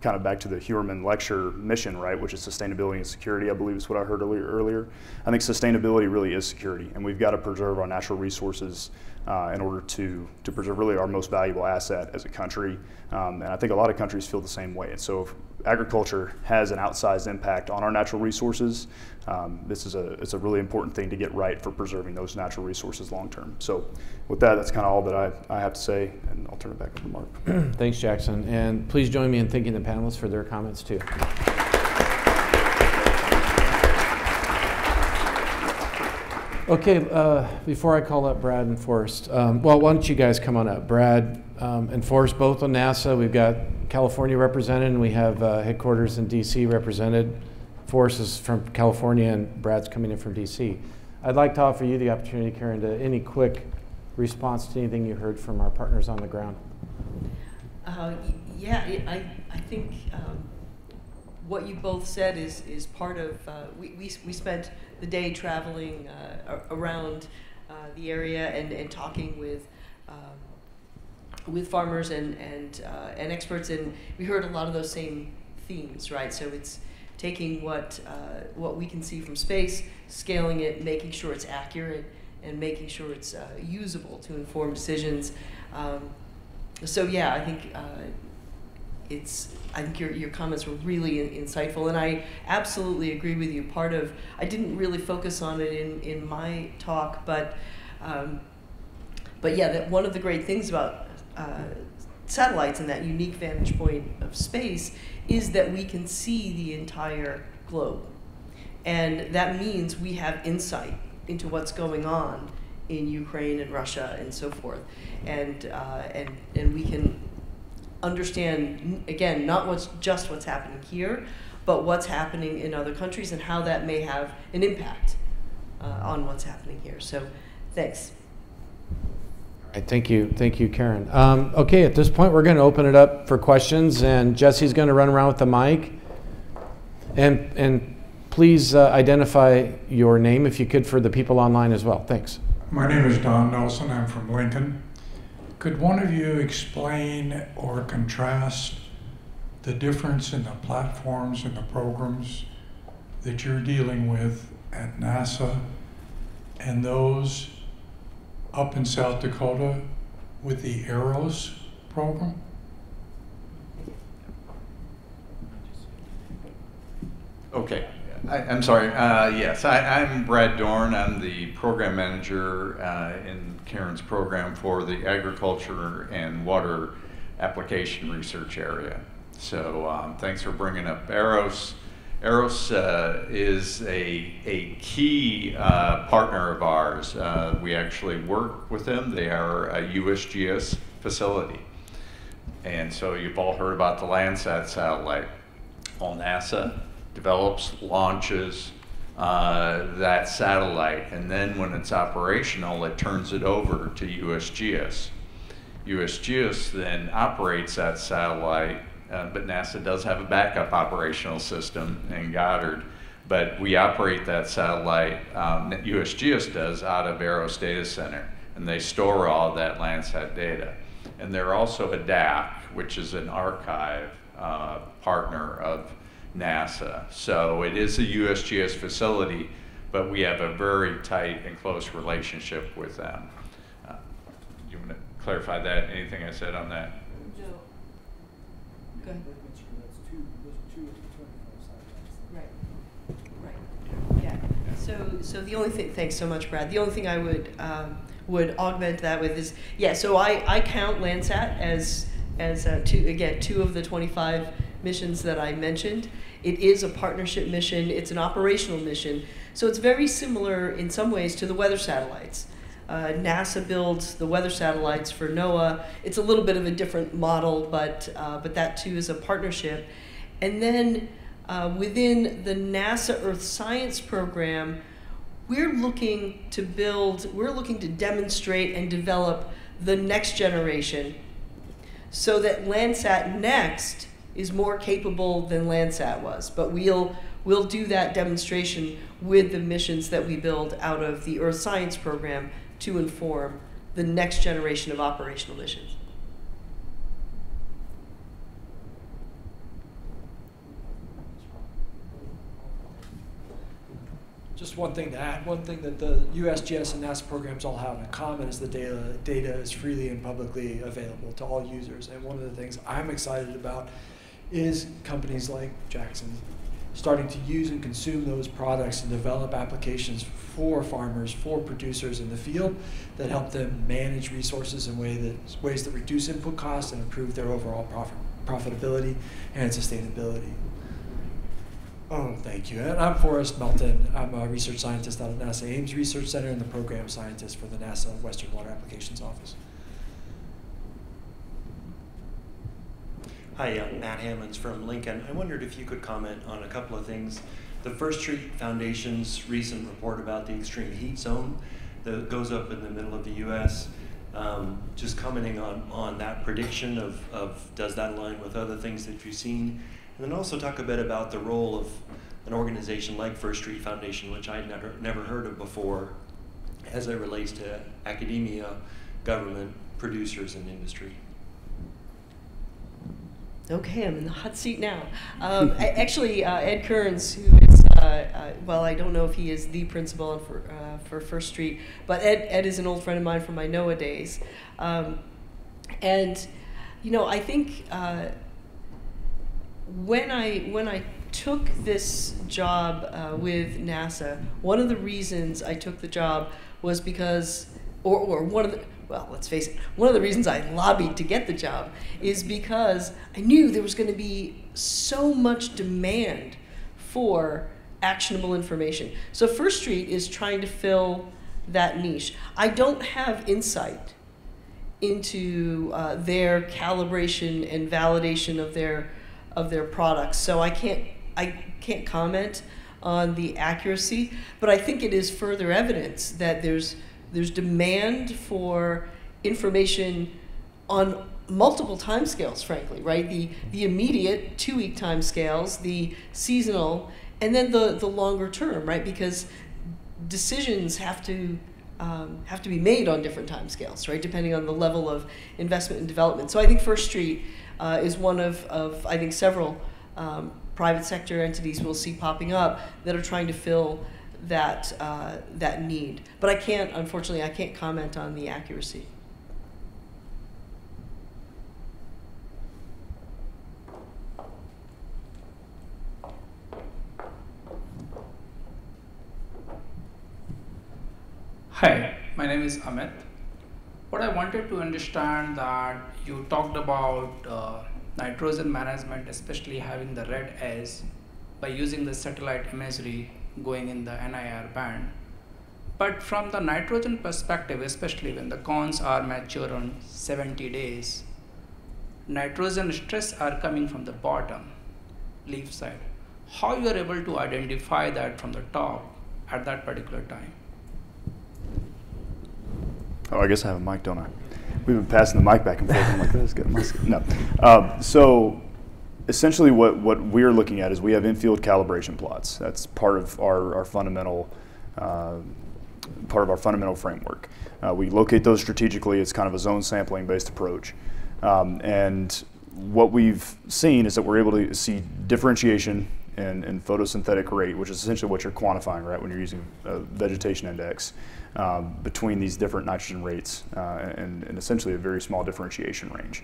kind of back to the Heuermann lecture mission, right, which is sustainability and security, I believe is what I heard earlier. I think sustainability really is security, and we've got to preserve our natural resources uh, in order to, to preserve really our most valuable asset as a country. Um, and I think a lot of countries feel the same way. And so if agriculture has an outsized impact on our natural resources, um, this is a, it's a really important thing to get right for preserving those natural resources long term. So with that, that's kind of all that I, I have to say, and I'll turn it back over to Mark. Thanks, Jackson. And please join me in thanking the panelists for their comments too. Okay, uh, before I call up Brad and Forrest, um, well, why don't you guys come on up? Brad um, and Forrest both on NASA. We've got California represented, and we have uh, headquarters in DC represented. Forrest is from California, and Brad's coming in from DC. I'd like to offer you the opportunity, Karen, to any quick response to anything you heard from our partners on the ground. Uh, yeah, I, I think um, what you both said is, is part of, uh, we, we, we spent the day traveling uh, around uh, the area and, and talking with um, with farmers and and uh, and experts, and we heard a lot of those same themes, right? So it's taking what uh, what we can see from space, scaling it, making sure it's accurate, and making sure it's usable to inform decisions. Um, so yeah, I think it's. I think your your comments were really in, insightful, and I absolutely agree with you. Part of I didn't really focus on it in in my talk, but. Um, but yeah, that one of the great things about uh, satellites and that unique vantage point of space is that we can see the entire globe. And that means we have insight into what's going on in Ukraine and Russia and so forth. And, uh, and, and we can understand, again, not what's, just what's happening here, but what's happening in other countries and how that may have an impact uh, on what's happening here. So thanks. All right, thank you, thank you, Karen. Um, okay, at this point, we're going to open it up for questions, and Jesse's going to run around with the mic. And, and please uh, identify your name, if you could, for the people online as well. Thanks. My name is Don Nelson. I'm from Lincoln. Could one of you explain or contrast the difference in the platforms and the programs that you're dealing with at NASA and those up in South Dakota with the EROS program? Okay, I, I'm sorry. Uh, yes, I, I'm Brad Dorn. I'm the program manager uh, in Karen's program for the agriculture and water application research area. So um, thanks for bringing up Eros. Eros uh, is a, a key uh, partner of ours. Uh, we actually work with them. They are a USGS facility. And so you've all heard about the Landsat satellite. All NASA develops, launches uh, that satellite, and then when it's operational, it turns it over to USGS. USGS then operates that satellite uh, but NASA does have a backup operational system in Goddard. But we operate that satellite, um, USGS does, out of EROS Data Center, and they store all that Landsat data. And they're also a DAAC, which is an archive uh, partner of NASA. So it is a USGS facility, but we have a very tight and close relationship with them. Uh, you want to clarify that? Anything I said on that? Go ahead. Right, right, yeah. So, so the only thing, thanks so much, Brad. The only thing I would, um, would augment that with is, yeah, so I, I count Landsat as, as uh, two, again, two of the 25 missions that I mentioned. It is a partnership mission, it's an operational mission. So it's very similar in some ways to the weather satellites. Uh, NASA builds the weather satellites for NOAA. It's a little bit of a different model, but, uh, but that too is a partnership. And then uh, within the NASA Earth Science program, we're looking to build, we're looking to demonstrate and develop the next generation so that Landsat Next is more capable than Landsat was. But we'll, we'll do that demonstration with the missions that we build out of the Earth Science program to inform the next generation of operational missions. Just one thing to add, one thing that the USGS and NASA programs all have in common is the data, data is freely and publicly available to all users. And one of the things I'm excited about is companies like Jackson starting to use and consume those products and develop applications for farmers, for producers in the field that help them manage resources in way that, ways that reduce input costs and improve their overall profit, profitability and sustainability. Oh, thank you. And I'm Forrest Melton. I'm a research scientist out of NASA Ames Research Center and the program scientist for the NASA Western Water Applications Office. Hi, I'm Matt Hammonds from Lincoln. I wondered if you could comment on a couple of things. The First Street Foundation's recent report about the extreme heat zone that goes up in the middle of the U.S. Um, just commenting on, on that prediction of, of does that align with other things that you've seen? And then also talk a bit about the role of an organization like First Street Foundation, which I'd never, never heard of before, as it relates to academia, government, producers, and industry. Okay, I'm in the hot seat now. Um, actually, uh, Ed Kearns, who is, uh, uh, well, I don't know if he is the principal for, uh, for First Street, but Ed, Ed is an old friend of mine from my NOAA days. Um, and, you know, I think uh, when, I, when I took this job uh, with NASA, one of the reasons I took the job was because, or, or one of the, well, let's face it, one of the reasons I lobbied to get the job is because I knew there was going to be so much demand for actionable information. So First Street is trying to fill that niche. I don't have insight into uh, their calibration and validation of their of their products, so I can't I can't comment on the accuracy, but I think it is further evidence that there's there's demand for information on multiple timescales, frankly, right? The, the immediate two week timescales, the seasonal, and then the, the longer term, right? Because decisions have to um, have to be made on different timescales, right? Depending on the level of investment and development. So I think First Street uh, is one of, of, I think, several um, private sector entities we'll see popping up that are trying to fill that, uh, that need. But I can't, unfortunately, I can't comment on the accuracy. Hi, my name is Amit. What I wanted to understand that you talked about uh, nitrogen management, especially having the red edge by using the satellite imagery going in the NIR band. But from the nitrogen perspective, especially when the cones are mature on 70 days, nitrogen stress are coming from the bottom leaf side. How you are able to identify that from the top at that particular time? Oh, I guess I have a mic, don't I? We've been passing the mic back and forth. I'm like, get my no. Um, so essentially what, what we're looking at is we have infield calibration plots. That's part of our, our fundamental uh, part of our fundamental framework. Uh, we locate those strategically. It's kind of a zone sampling based approach. Um, and what we've seen is that we're able to see differentiation in, in, photosynthetic rate, which is essentially what you're quantifying, right, when you're using a vegetation index, um, between these different nitrogen rates uh, and, and essentially a very small differentiation range.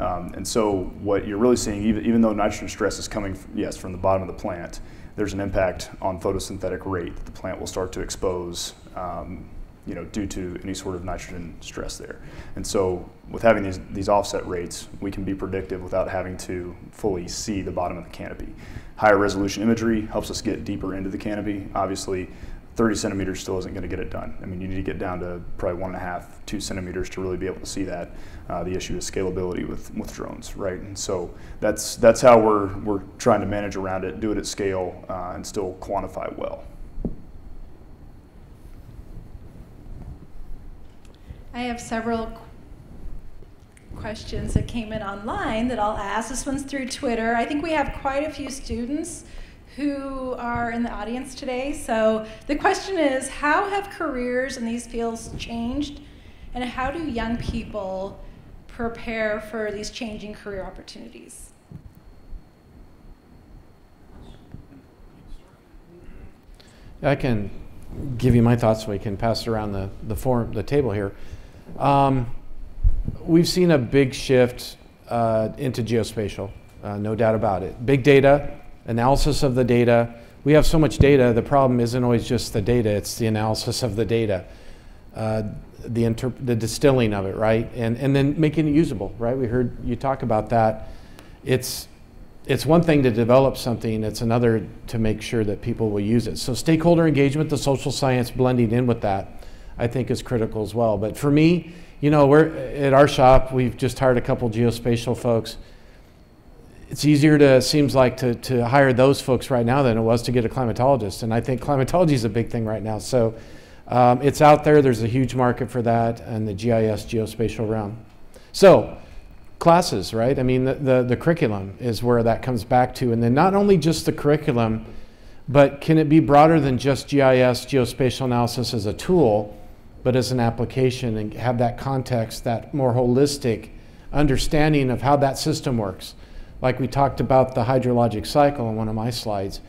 Um, and so what you're really seeing, even, even though nitrogen stress is coming, yes, from the bottom of the plant, there's an impact on photosynthetic rate that the plant will start to expose um, you know, due to any sort of nitrogen stress there. And so with having these, these offset rates, we can be predictive without having to fully see the bottom of the canopy. Higher resolution imagery helps us get deeper into the canopy. Obviously, 30 centimeters still isn't going to get it done. I mean, you need to get down to probably one and a half, two centimeters to really be able to see that. Uh, the issue is scalability with, with drones, right? And so that's, that's how we're, we're trying to manage around it, do it at scale, uh, and still quantify well. I have several questions that came in online that I'll ask. This one's through Twitter. I think we have quite a few students who are in the audience today. So the question is how have careers in these fields changed, and how do young people prepare for these changing career opportunities? I can give you my thoughts so we can pass around the, the, forum, the table here. Um, we've seen a big shift uh, into geospatial, uh, no doubt about it. Big data, analysis of the data. We have so much data, the problem isn't always just the data, it's the analysis of the data, uh, the, the distilling of it, right? And, and then making it usable, right? We heard you talk about that. It's, it's one thing to develop something, it's another to make sure that people will use it. So, stakeholder engagement, the social science blending in with that, I think is critical as well. But for me, you know, we're at our shop, we've just hired a couple geospatial folks it's easier to seems like to, to hire those folks right now than it was to get a climatologist and i think climatology is a big thing right now so um, it's out there. There's a huge market for that and the gis geospatial realm. So classes right? I mean the, the, the curriculum is where that comes back to. And then not only just the curriculum but can it be broader than just gis geospatial analysis as a tool but as an application and have that context that more holistic understanding of how that system works? Like we talked about the hydrologic cycle in one of my slides.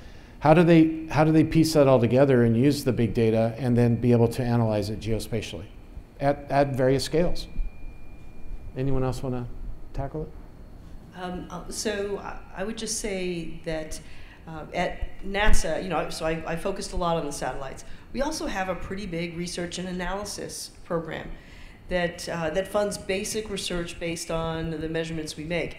How do they how do they piece that all together and use the big data and then be able to analyze it geospatially at, at various scales? Anyone else want to tackle it? Um, uh, so I- would just say that uh, at NASA, you know, so I, I focused a lot on the satellites. We also have a pretty big research and analysis program that uh, that funds basic research based on the measurements we make,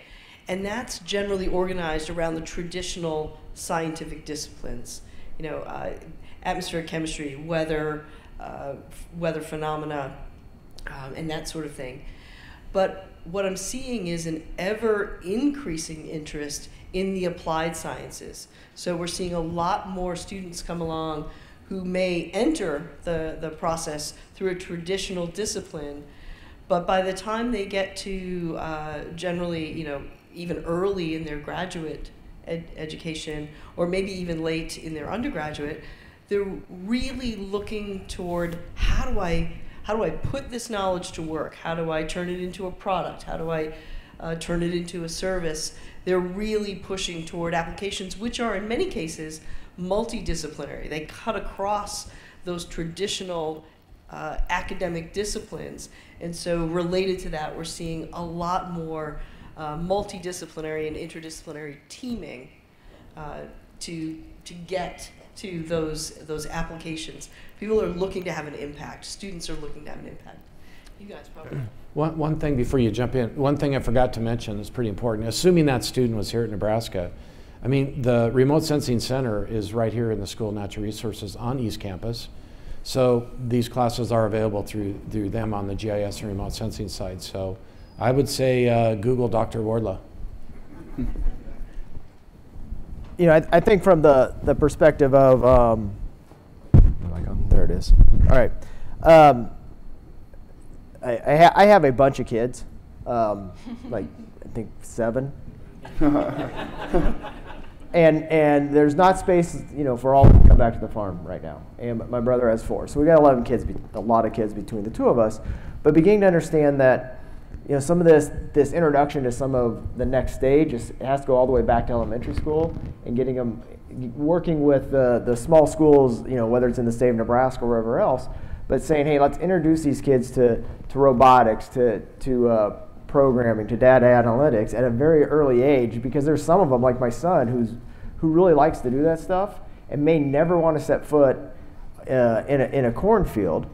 and that's generally organized around the traditional scientific disciplines. You know, uh, atmospheric chemistry, weather, uh, weather phenomena, um, and that sort of thing. But what I'm seeing is an ever increasing interest in the applied sciences. So we're seeing a lot more students come along who may enter the, the process through a traditional discipline, but by the time they get to uh, generally, you know, even early in their graduate ed- education, or maybe even late in their undergraduate, they're really looking toward how do I how do I put this knowledge to work? How do I turn it into a product? How do I uh, turn it into a service? They're really pushing toward applications which are, in many cases, multidisciplinary. They cut across those traditional uh, academic disciplines. And so, related to that, we're seeing a lot more uh, multidisciplinary and interdisciplinary teaming uh, to, to get to those, those applications. People are looking to have an impact. Students are looking to have an impact. You guys probably. One, one thing before you jump in, one thing I forgot to mention is pretty important. Assuming that student was here at Nebraska, I mean, the Remote Sensing Center is right here in the School of Natural Resources on East Campus. So these classes are available through, through them on the GIS and remote sensing side. So I would say uh, Google Dr. Wardlow. you know, I, I think from the, the perspective of, um, gone? there it is. All right. Um, I, I, ha- I have a bunch of kids, um, like I think seven. and and there's not space, you know, for all to come back to the farm right now. And my brother has four, so we got 11 kids, be- a lot of kids between the two of us. But beginning to understand that, you know, some of this this introduction to some of the next stage is, has to go all the way back to elementary school and getting them working with the the small schools, you know, whether it's in the state of Nebraska or wherever else, but saying, hey, let's introduce these kids to to robotics, to to uh, programming, to data analytics at a very early age, because there's some of them, like my son, who's who really likes to do that stuff and may never want to set foot uh, in a in a cornfield,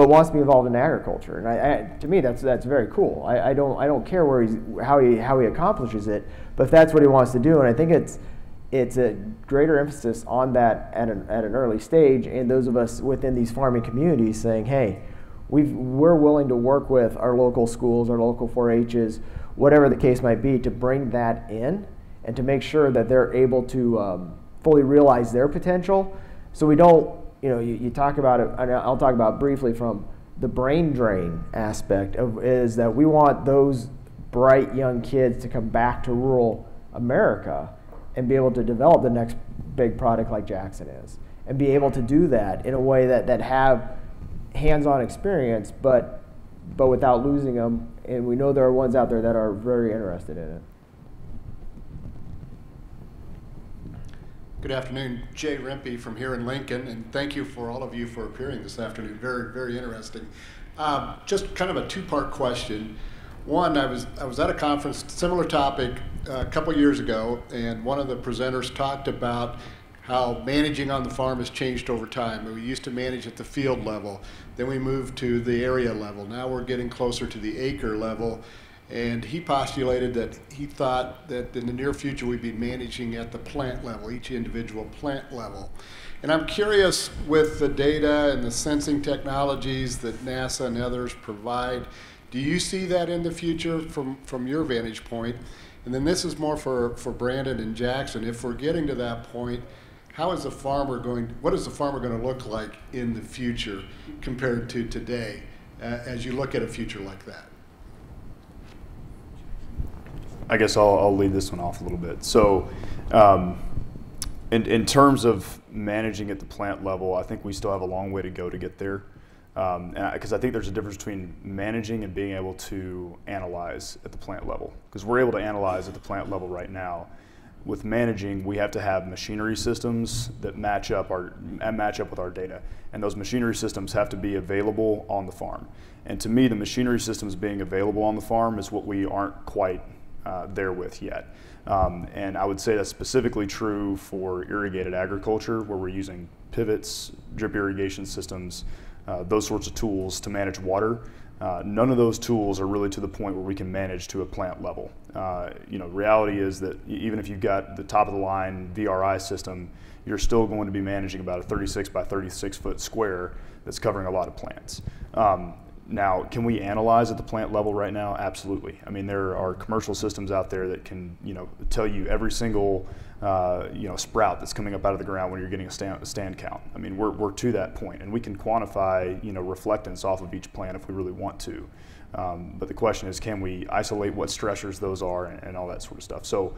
but wants to be involved in agriculture. And I, I, to me, that's that's very cool. I, I don't I don't care where he's how he how he accomplishes it, but if that's what he wants to do, and I think it's it's a greater emphasis on that at an, at an early stage, and those of us within these farming communities saying, hey, we've, we're willing to work with our local schools, our local 4-H's, whatever the case might be, to bring that in and to make sure that they're able to um, fully realize their potential. So we don't, you know, you, you talk about it, and I'll talk about briefly from the brain drain aspect of is that we want those bright young kids to come back to rural America and be able to develop the next big product like Jackson is and be able to do that in a way that, that have hands-on experience but but without losing them and we know there are ones out there that are very interested in it Good afternoon, Jay Rempe from here in Lincoln, and thank you for all of you for appearing this afternoon. Very, very interesting. Um, just kind of a two-part question. One, I was I was at a conference, similar topic, uh, a couple years ago, and one of the presenters talked about how managing on the farm has changed over time. We used to manage at the field level, then we moved to the area level. Now we're getting closer to the acre level, and he postulated that he thought that in the near future we'd be managing at the plant level, each individual plant level. And I'm curious with the data and the sensing technologies that NASA and others provide, do you see that in the future from, from your vantage point? And then this is more for, for Brandon and Jackson. If we're getting to that point, how is the farmer going, what is the farmer going to look like in the future compared to today uh, as you look at a future like that? I guess I'll, I'll lead this one off a little bit. So, um, in, in terms of managing at the plant level, I think we still have a long way to go to get there. Because um, I, I think there's a difference between managing and being able to analyze at the plant level. Because we're able to analyze at the plant level right now. With managing, we have to have machinery systems that match up our match up with our data, and those machinery systems have to be available on the farm. And to me, the machinery systems being available on the farm is what we aren't quite uh, there with yet. Um, and I would say that's specifically true for irrigated agriculture, where we're using pivots, drip irrigation systems, uh, those sorts of tools to manage water. Uh, none of those tools are really to the point where we can manage to a plant level. Uh, you know, reality is that even if you've got the top of the line VRI system, you're still going to be managing about a 36 by 36 foot square that's covering a lot of plants. Um, now, can we analyze at the plant level right now? Absolutely. I mean, there are commercial systems out there that can, you know, tell you every single, uh, you know, sprout that's coming up out of the ground when you're getting a stand, stand, count. I mean, we're, we're to that point, and we can quantify, you know, reflectance off of each plant if we really want to. Um, but the question is, can we isolate what stressors those are and, and all that sort of stuff? So,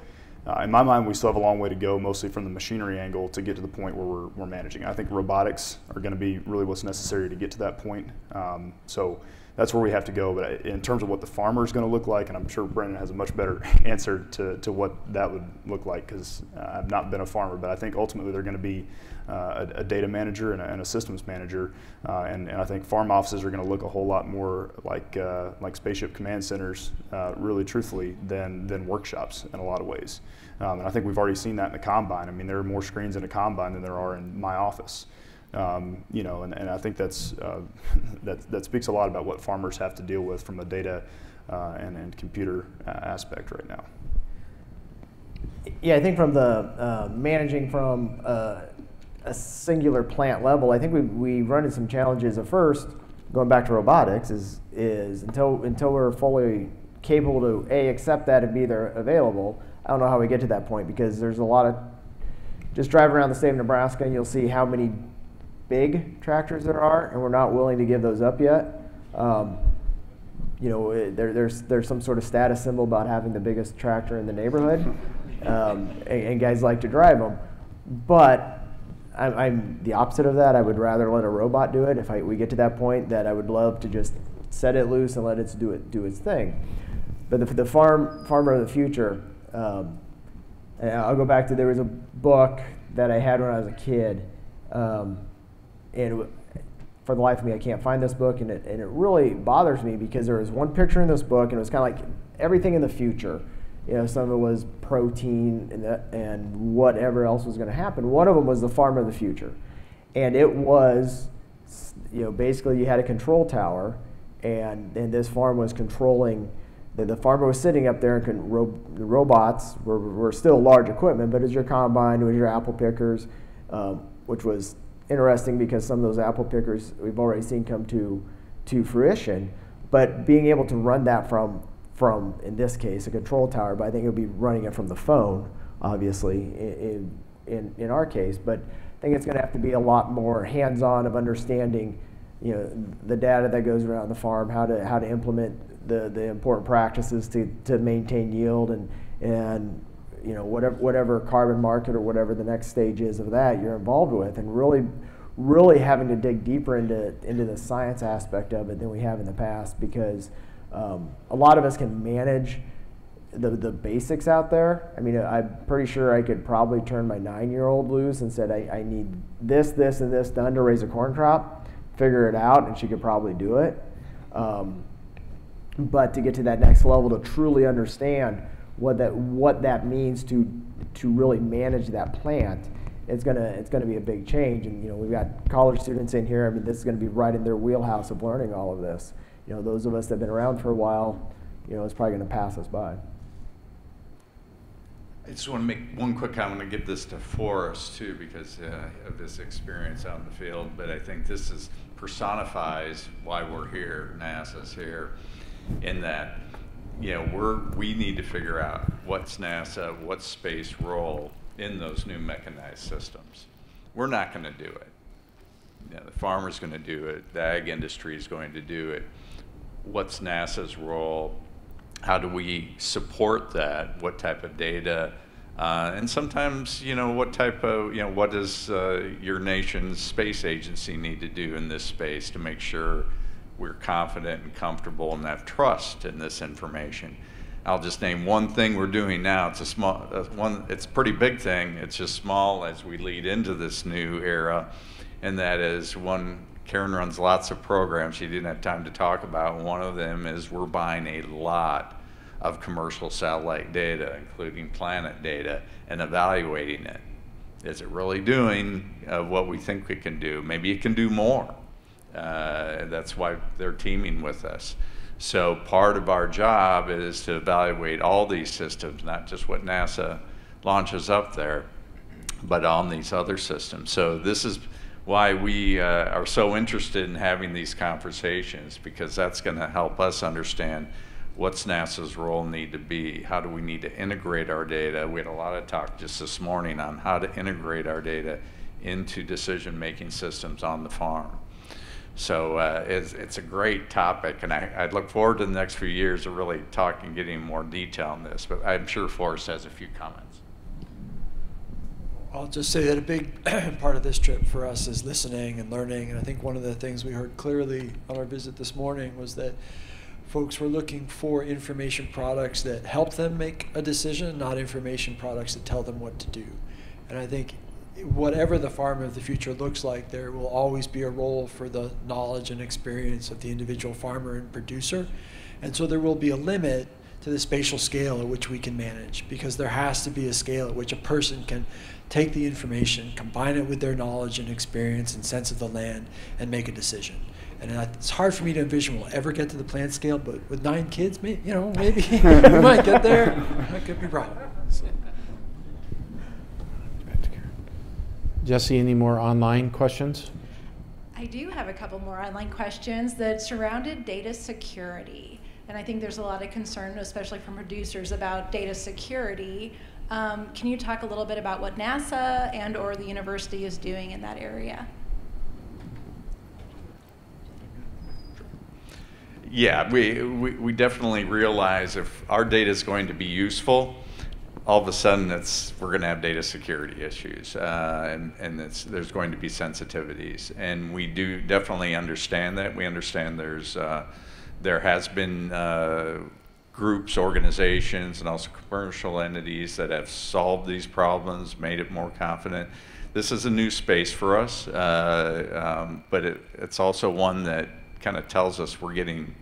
uh, in my mind, we still have a long way to go, mostly from the machinery angle, to get to the point where we're, we're managing. I think robotics are going to be really what's necessary to get to that point. Um, so that's where we have to go. But in terms of what the farmer is going to look like, and I'm sure Brandon has a much better answer to, to what that would look like because uh, I've not been a farmer, but I think ultimately they're going to be uh, a, a, data manager and a, and a systems manager, uh, and, and, I think farm offices are going to look a whole lot more like uh, like spaceship command centers, uh, really truthfully, than than workshops in a lot of ways. Um, and I think we've already seen that in the combine. I mean, there are more screens in a combine than there are in my office. Um, you know, and, and I think that's uh, that that speaks a lot about what farmers have to deal with from a data uh, and, and computer aspect right now. Yeah, I think from the managing from a singular plant level, I think we, we run into some challenges at first, going back to robotics, is, is until, until we're fully capable to A, accept that and B, they're available, I don't know how we get to that point because there's a lot of, just drive around the state of Nebraska and you'll see how many big tractors there are, and we're not willing to give those up yet. Um, you know, there, there's, there's some sort of status symbol about having the biggest tractor in the neighborhood, um, and, and guys like to drive them. But I'm, I'm, the opposite of that. I would rather let a robot do it. If I, we get to that point, that I would love to just set it loose and let it do it do its thing. But the, the farm farmer of the future, um, I'll go back to there was a book that I had when I was a kid, um, and for the life of me, I can't find this book, and it, and it really bothers me because there was one picture in this book, and it was kind of like everything in the future you know, some of it was protein and, and whatever else was going to happen. One of them was the farm of the future. And it was, you know, basically you had a control tower, and, and this farm was controlling, the, the farmer was sitting up there, and con, ro, the robots were, were still large equipment, but it was your combine, it was your apple pickers, um, which was interesting because some of those apple pickers we've already seen come to, to fruition. But being able to run that from from, in this case, a control tower, but I think it would be running it from the phone, obviously, in, in, in our case. But I think it's going to have to be a lot more hands-on of understanding, you know, the data that goes around the farm, how to, how to implement the, the important practices to, to maintain yield and, and you know, whatever, whatever carbon market or whatever the next stage is of that you're involved with and really really having to dig deeper into into the science aspect of it than we have in the past because um, a lot of us can manage the, the basics out there. I mean, I'm pretty sure I could probably turn my nine year old loose and said, I, I need this, this, and this done to raise a corn crop, figure it out, and she could probably do it. Um, but to get to that next level, to truly understand what that, what that means to, to really manage that plant, it's gonna, it's gonna be a big change. And, you know, we've got college students in here. I mean, this is gonna be right in their wheelhouse of learning all of this you know, those of us that have been around for a while, you know, it's probably going to pass us by. I just want to make one quick comment and give this to Forrest too, because uh, of this experience out in the field. But I think this is personifies why we're here. NASA's here, in that you know we're we need to figure out what's NASA, what's space role in those new mechanized systems. We're not going to do it. You know, the farmer's going to do it. The ag industry is going to do it what's NASA's role? How do we support that? What type of data Uh, and sometimes, you know, what type of, you know, what does uh, your nation's space agency need to do in this space to make sure we're confident and comfortable and have trust in this information? I'll just name one thing we're doing now. It's a small uh, one. It's a pretty big thing. It's just small as we lead into this new era, and that is one. Karen runs lots of programs she didn't have time to talk about. One of them is we're buying a lot of commercial satellite data, including planet data, and evaluating it. Is it really doing uh, what we think it can do? Maybe it can do more. Uh, that's why they're teaming with us. So part of our job is to evaluate all these systems, not just what NASA launches up there, but on these other systems. So this is why we uh, are so interested in having these conversations because that's going to help us understand what's NASA's role need to be? How do we need to integrate our data? We had a lot of talk just this morning on how to integrate our data into decision-making systems on the farm. So uh, it's, it's a great topic, and I, I look forward to the next few years of really talking, getting more detail on this. But I'm sure Forrest has a few comments. I'll just say that a big part of this trip for us is listening and learning. And I think one of the things we heard clearly on our visit this morning was that folks were looking for information products that help them make a decision, not information products that tell them what to do. And I think whatever the farm of the future looks like, there will always be a role for the knowledge and experience of the individual farmer and producer. And so there will be a limit to the spatial scale at which we can manage because there has to be a scale at which a person can take the information, combine it with their knowledge and experience and sense of the land, and make a decision. And it's hard for me to envision we'll ever get to the plant scale, but with nine kids, maybe, you know, maybe we might get there. That could be wrong. Jesse, any more online questions? I do have a couple more online questions that surrounded data security. And I think there's a lot of concern, especially from producers, about data security. Um, can you talk a little bit about what NASA and or the university is doing in that area? Yeah, we, we, we definitely realize if our data is going to be useful, all of a sudden it's we're going to have data security issues uh, and, and there's going to be sensitivities and we do definitely understand that we understand there's uh, there has been uh, groups organizations and also commercial entities that have solved these problems made it more confident this is a new space for us uh, um, but it, it's also one that kind of tells us we're getting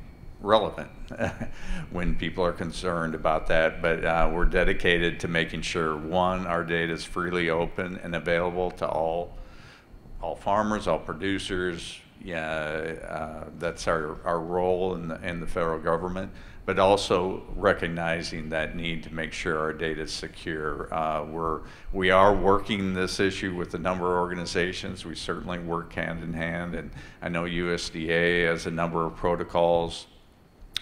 relevant when people are concerned about that. But uh, we're dedicated to making sure one, our data is freely open and available to all all farmers, all producers. Yeah, uh, that's our, our role in the, in the federal government. But also recognizing that need to make sure our data is secure. Uh, we're we are working this issue with a number of organizations. We certainly work hand in hand, and I know USDA has a number of protocols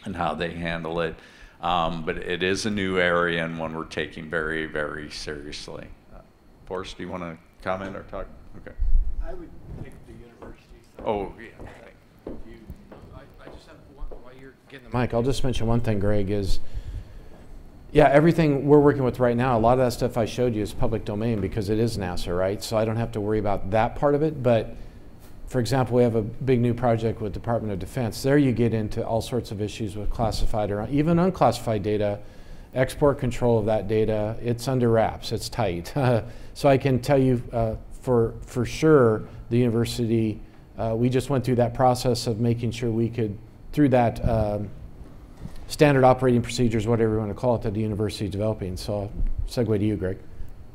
and how they handle it. Um, but it is a new area and one we're taking very, very seriously. Uh, Forrest, do you want to comment or talk? Okay. I would take the university. Oh, yeah. I, I just have one, while you're getting the mic, I'll just mention one thing, Greg, is yeah, everything we're working with right now, a lot of that stuff I showed you is public domain because it is NASA, right? So I don't have to worry about that part of it. But for example, we have a big new project with Department of Defense. There you get into all sorts of issues with classified or even unclassified data, export control of that data. It's under wraps. It's tight. so I can tell you uh, for for sure, the university. Uh, we just went through that process of making sure we could, through that um, standard operating procedures, whatever you want to call it, that the university is developing. So, I'll segue to you, Greg.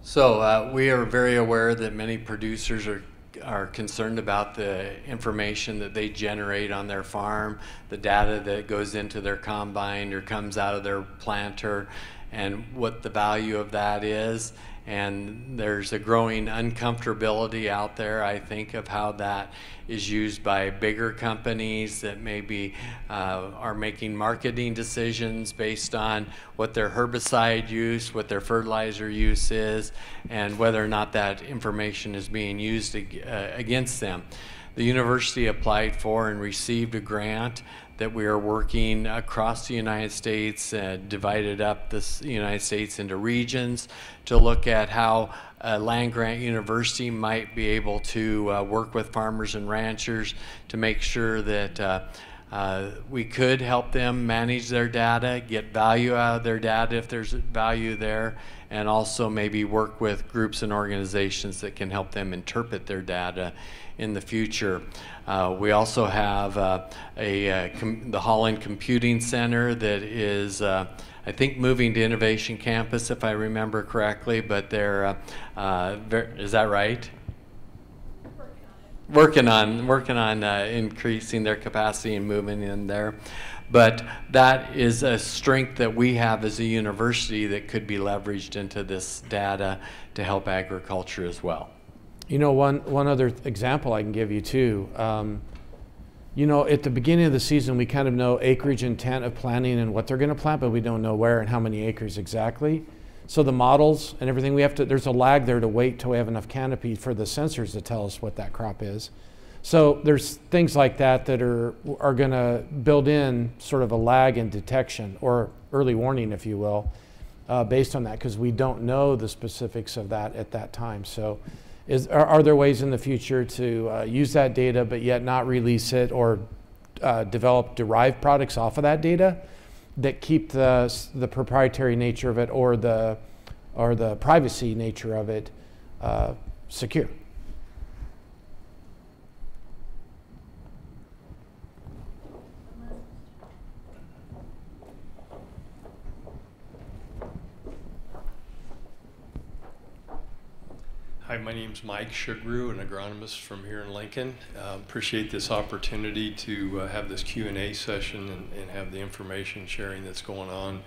So uh, we are very aware that many producers are are concerned about the information that they generate on their farm, the data that goes into their combine or comes out of their planter, and what the value of that is. And there's a growing uncomfortability out there, I think, of how that is used by bigger companies that maybe uh, are making marketing decisions based on what their herbicide use, what their fertilizer use is, and whether or not that information is being used ag uh, against them. The university applied for and received a grant that we are working across the United States, uh, divided up the United States into regions to look at how a land grant university might be able to uh, work with farmers and ranchers to make sure that uh, we could help them manage their data, get value out of their data if there's value there, and also maybe work with groups and organizations that can help them interpret their data in the future. Uh, we also have uh, a, uh, the Holland Computing Center that is, uh, I think, moving to Innovation Campus, if I remember correctly. But they're, is that right? Working on working on increasing their capacity and moving in there. But that is a strength that we have as a university that could be leveraged into this data to help agriculture as well. You know, one, one other example I can give you too. Um, you know, at the beginning of the season, we kind of know acreage intent of planting and what they're going to plant, but we don't know where and how many acres exactly. So the models and everything, we have to, there's a lag there to wait till we have enough canopy for the sensors to tell us what that crop is. So there's things like that that are, are going to build in sort of a lag in detection or early warning, if you will, uh, based on that, because we don't know the specifics of that at that time. So is, are, are there ways in the future to uh, use that data but yet not release it or uh, develop derived products off of that data that keep the, the proprietary nature of it or the, or the privacy nature of it uh, secure? Hi, my name is Mike Shugru, an agronomist from here in Lincoln. Uh, appreciate this opportunity to uh, have this Q&A session and, and, have the information sharing that's going on.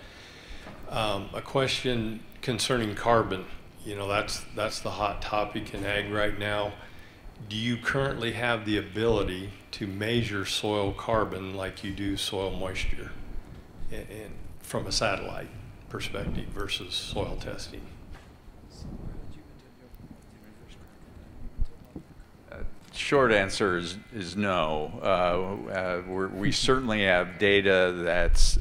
Um, a question concerning carbon. You know, that's, that's the hot topic in ag right now. Do you currently have the ability to measure soil carbon like you do soil moisture and, and from a satellite perspective versus soil testing? Short answer is, is no. Uh, uh, we certainly have data that's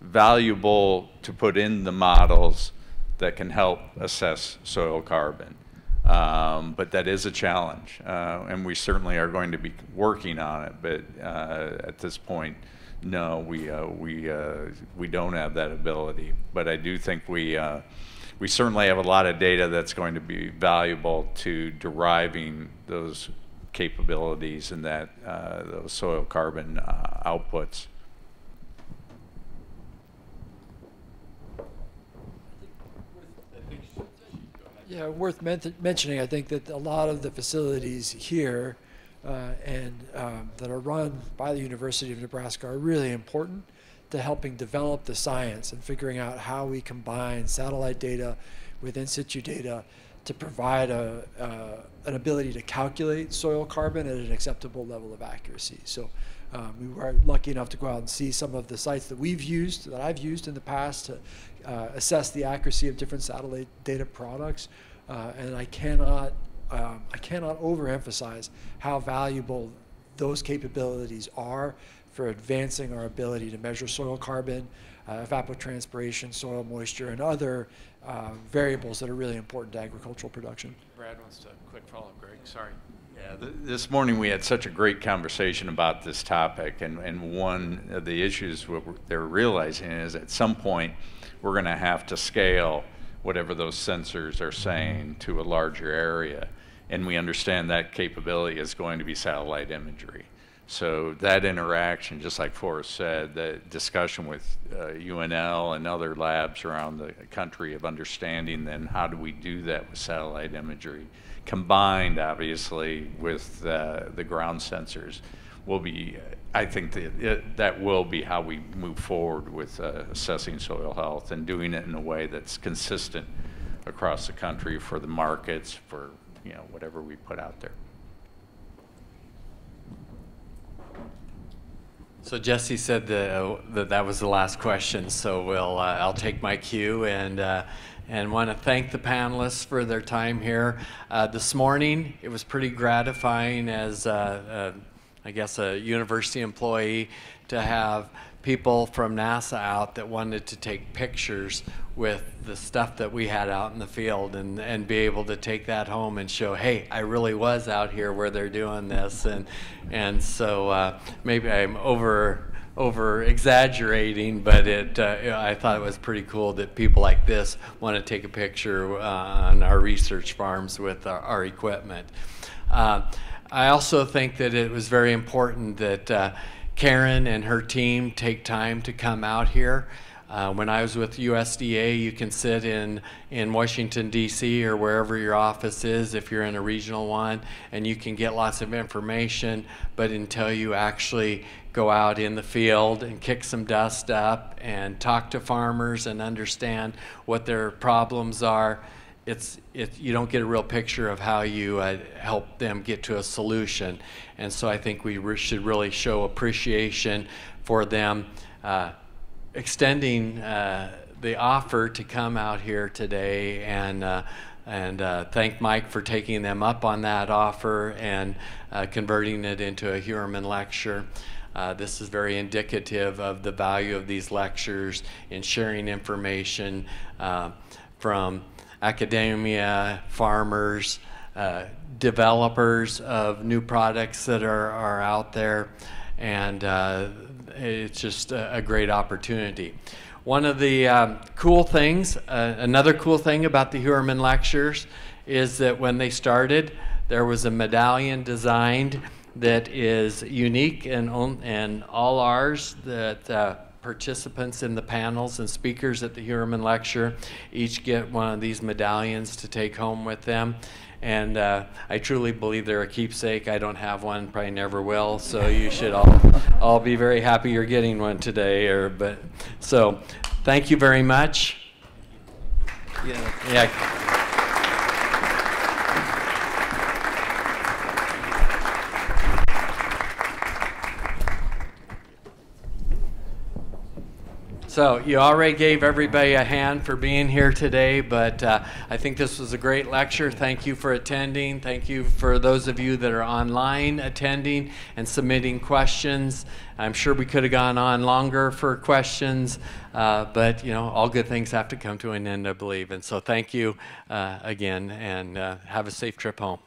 valuable to put in the models that can help assess soil carbon. Um, but that is a challenge, uh, and we certainly are going to be working on it. But uh, at this point, no, we uh, we uh, we don't have that ability. But I do think we we certainly have a lot of data that's going to be valuable to deriving those capabilities and that uh, those soil carbon uh, outputs. Yeah, worth men mentioning, I think that a lot of the facilities here uh, and um, that are run by the University of Nebraska are really important to helping develop the science and figuring out how we combine satellite data with in situ data to provide a, uh, an ability to calculate soil carbon at an acceptable level of accuracy. So um, we were lucky enough to go out and see some of the sites that we've used, that I've used in the past to uh, assess the accuracy of different satellite data products. Uh, and I cannot, um, I cannot overemphasize how valuable those capabilities are for advancing our ability to measure soil carbon, uh, evapotranspiration, soil moisture, and other uh, variables that are really important to agricultural production. Brad wants to quick follow up, Greg. Sorry. Yeah, th this morning we had such a great conversation about this topic, and, and one of the issues what they're realizing is at some point we're going to have to scale whatever those sensors are saying to a larger area, and we understand that capability is going to be satellite imagery. So that interaction, just like Forrest said, the discussion with uh, UNL and other labs around the country of understanding then how do we do that with satellite imagery, combined obviously with uh, the ground sensors, will be, I think that, it, that will be how we move forward with uh, assessing soil health and doing it in a way that's consistent across the country for the markets, for you know whatever we put out there. So Jesse said that, that that was the last question, so we'll, uh, I'll take my cue and, uh, and want to thank the panelists for their time here. Uh, this morning, it was pretty gratifying as uh, uh, I guess, a university employee to have people from NASA out that wanted to take pictures with the stuff that we had out in the field and, and be able to take that home and show, hey, I really was out here where they're doing this. And, and so uh, maybe I'm over over exaggerating, but it uh, I thought it was pretty cool that people like this want to take a picture uh, on our research farms with our, our equipment. Uh, I also think that it was very important that uh, Karen and her team take time to come out here. Uh, when I was with USDA, you can sit in, in Washington, D.C., or wherever your office is if you're in a regional one, and you can get lots of information, but until you actually go out in the field and kick some dust up and talk to farmers and understand what their problems are, it's, it, you don't get a real picture of how you uh, help them get to a solution. And so I think we re should really show appreciation for them uh, extending uh, the offer to come out here today and uh, and uh, thank Mike for taking them up on that offer and uh, converting it into a Heuermann lecture. Uh, this is very indicative of the value of these lectures in sharing information uh, from academia, farmers, developers of new products that are, are out there, and it's just a, a, great opportunity. One of the um, cool things, uh, another cool thing about the Heuermann lectures is that when they started, there was a medallion designed that is unique and, and all ours that uh, participants in the panels and speakers at the Heuermann lecture each get one of these medallions to take home with them. And uh, I truly believe they're a keepsake. I don't have one, probably never will. So you should all, all be very happy you're getting one today. Or but so, thank you very much. Yeah. yeah. So you already gave everybody a hand for being here today, but uh, I think this was a great lecture. Thank you for attending. Thank you for those of you that are online attending and submitting questions. I'm sure we could have gone on longer for questions, uh, but you know, all good things have to come to an end, I believe. And so thank you uh, again, and uh, have a safe trip home.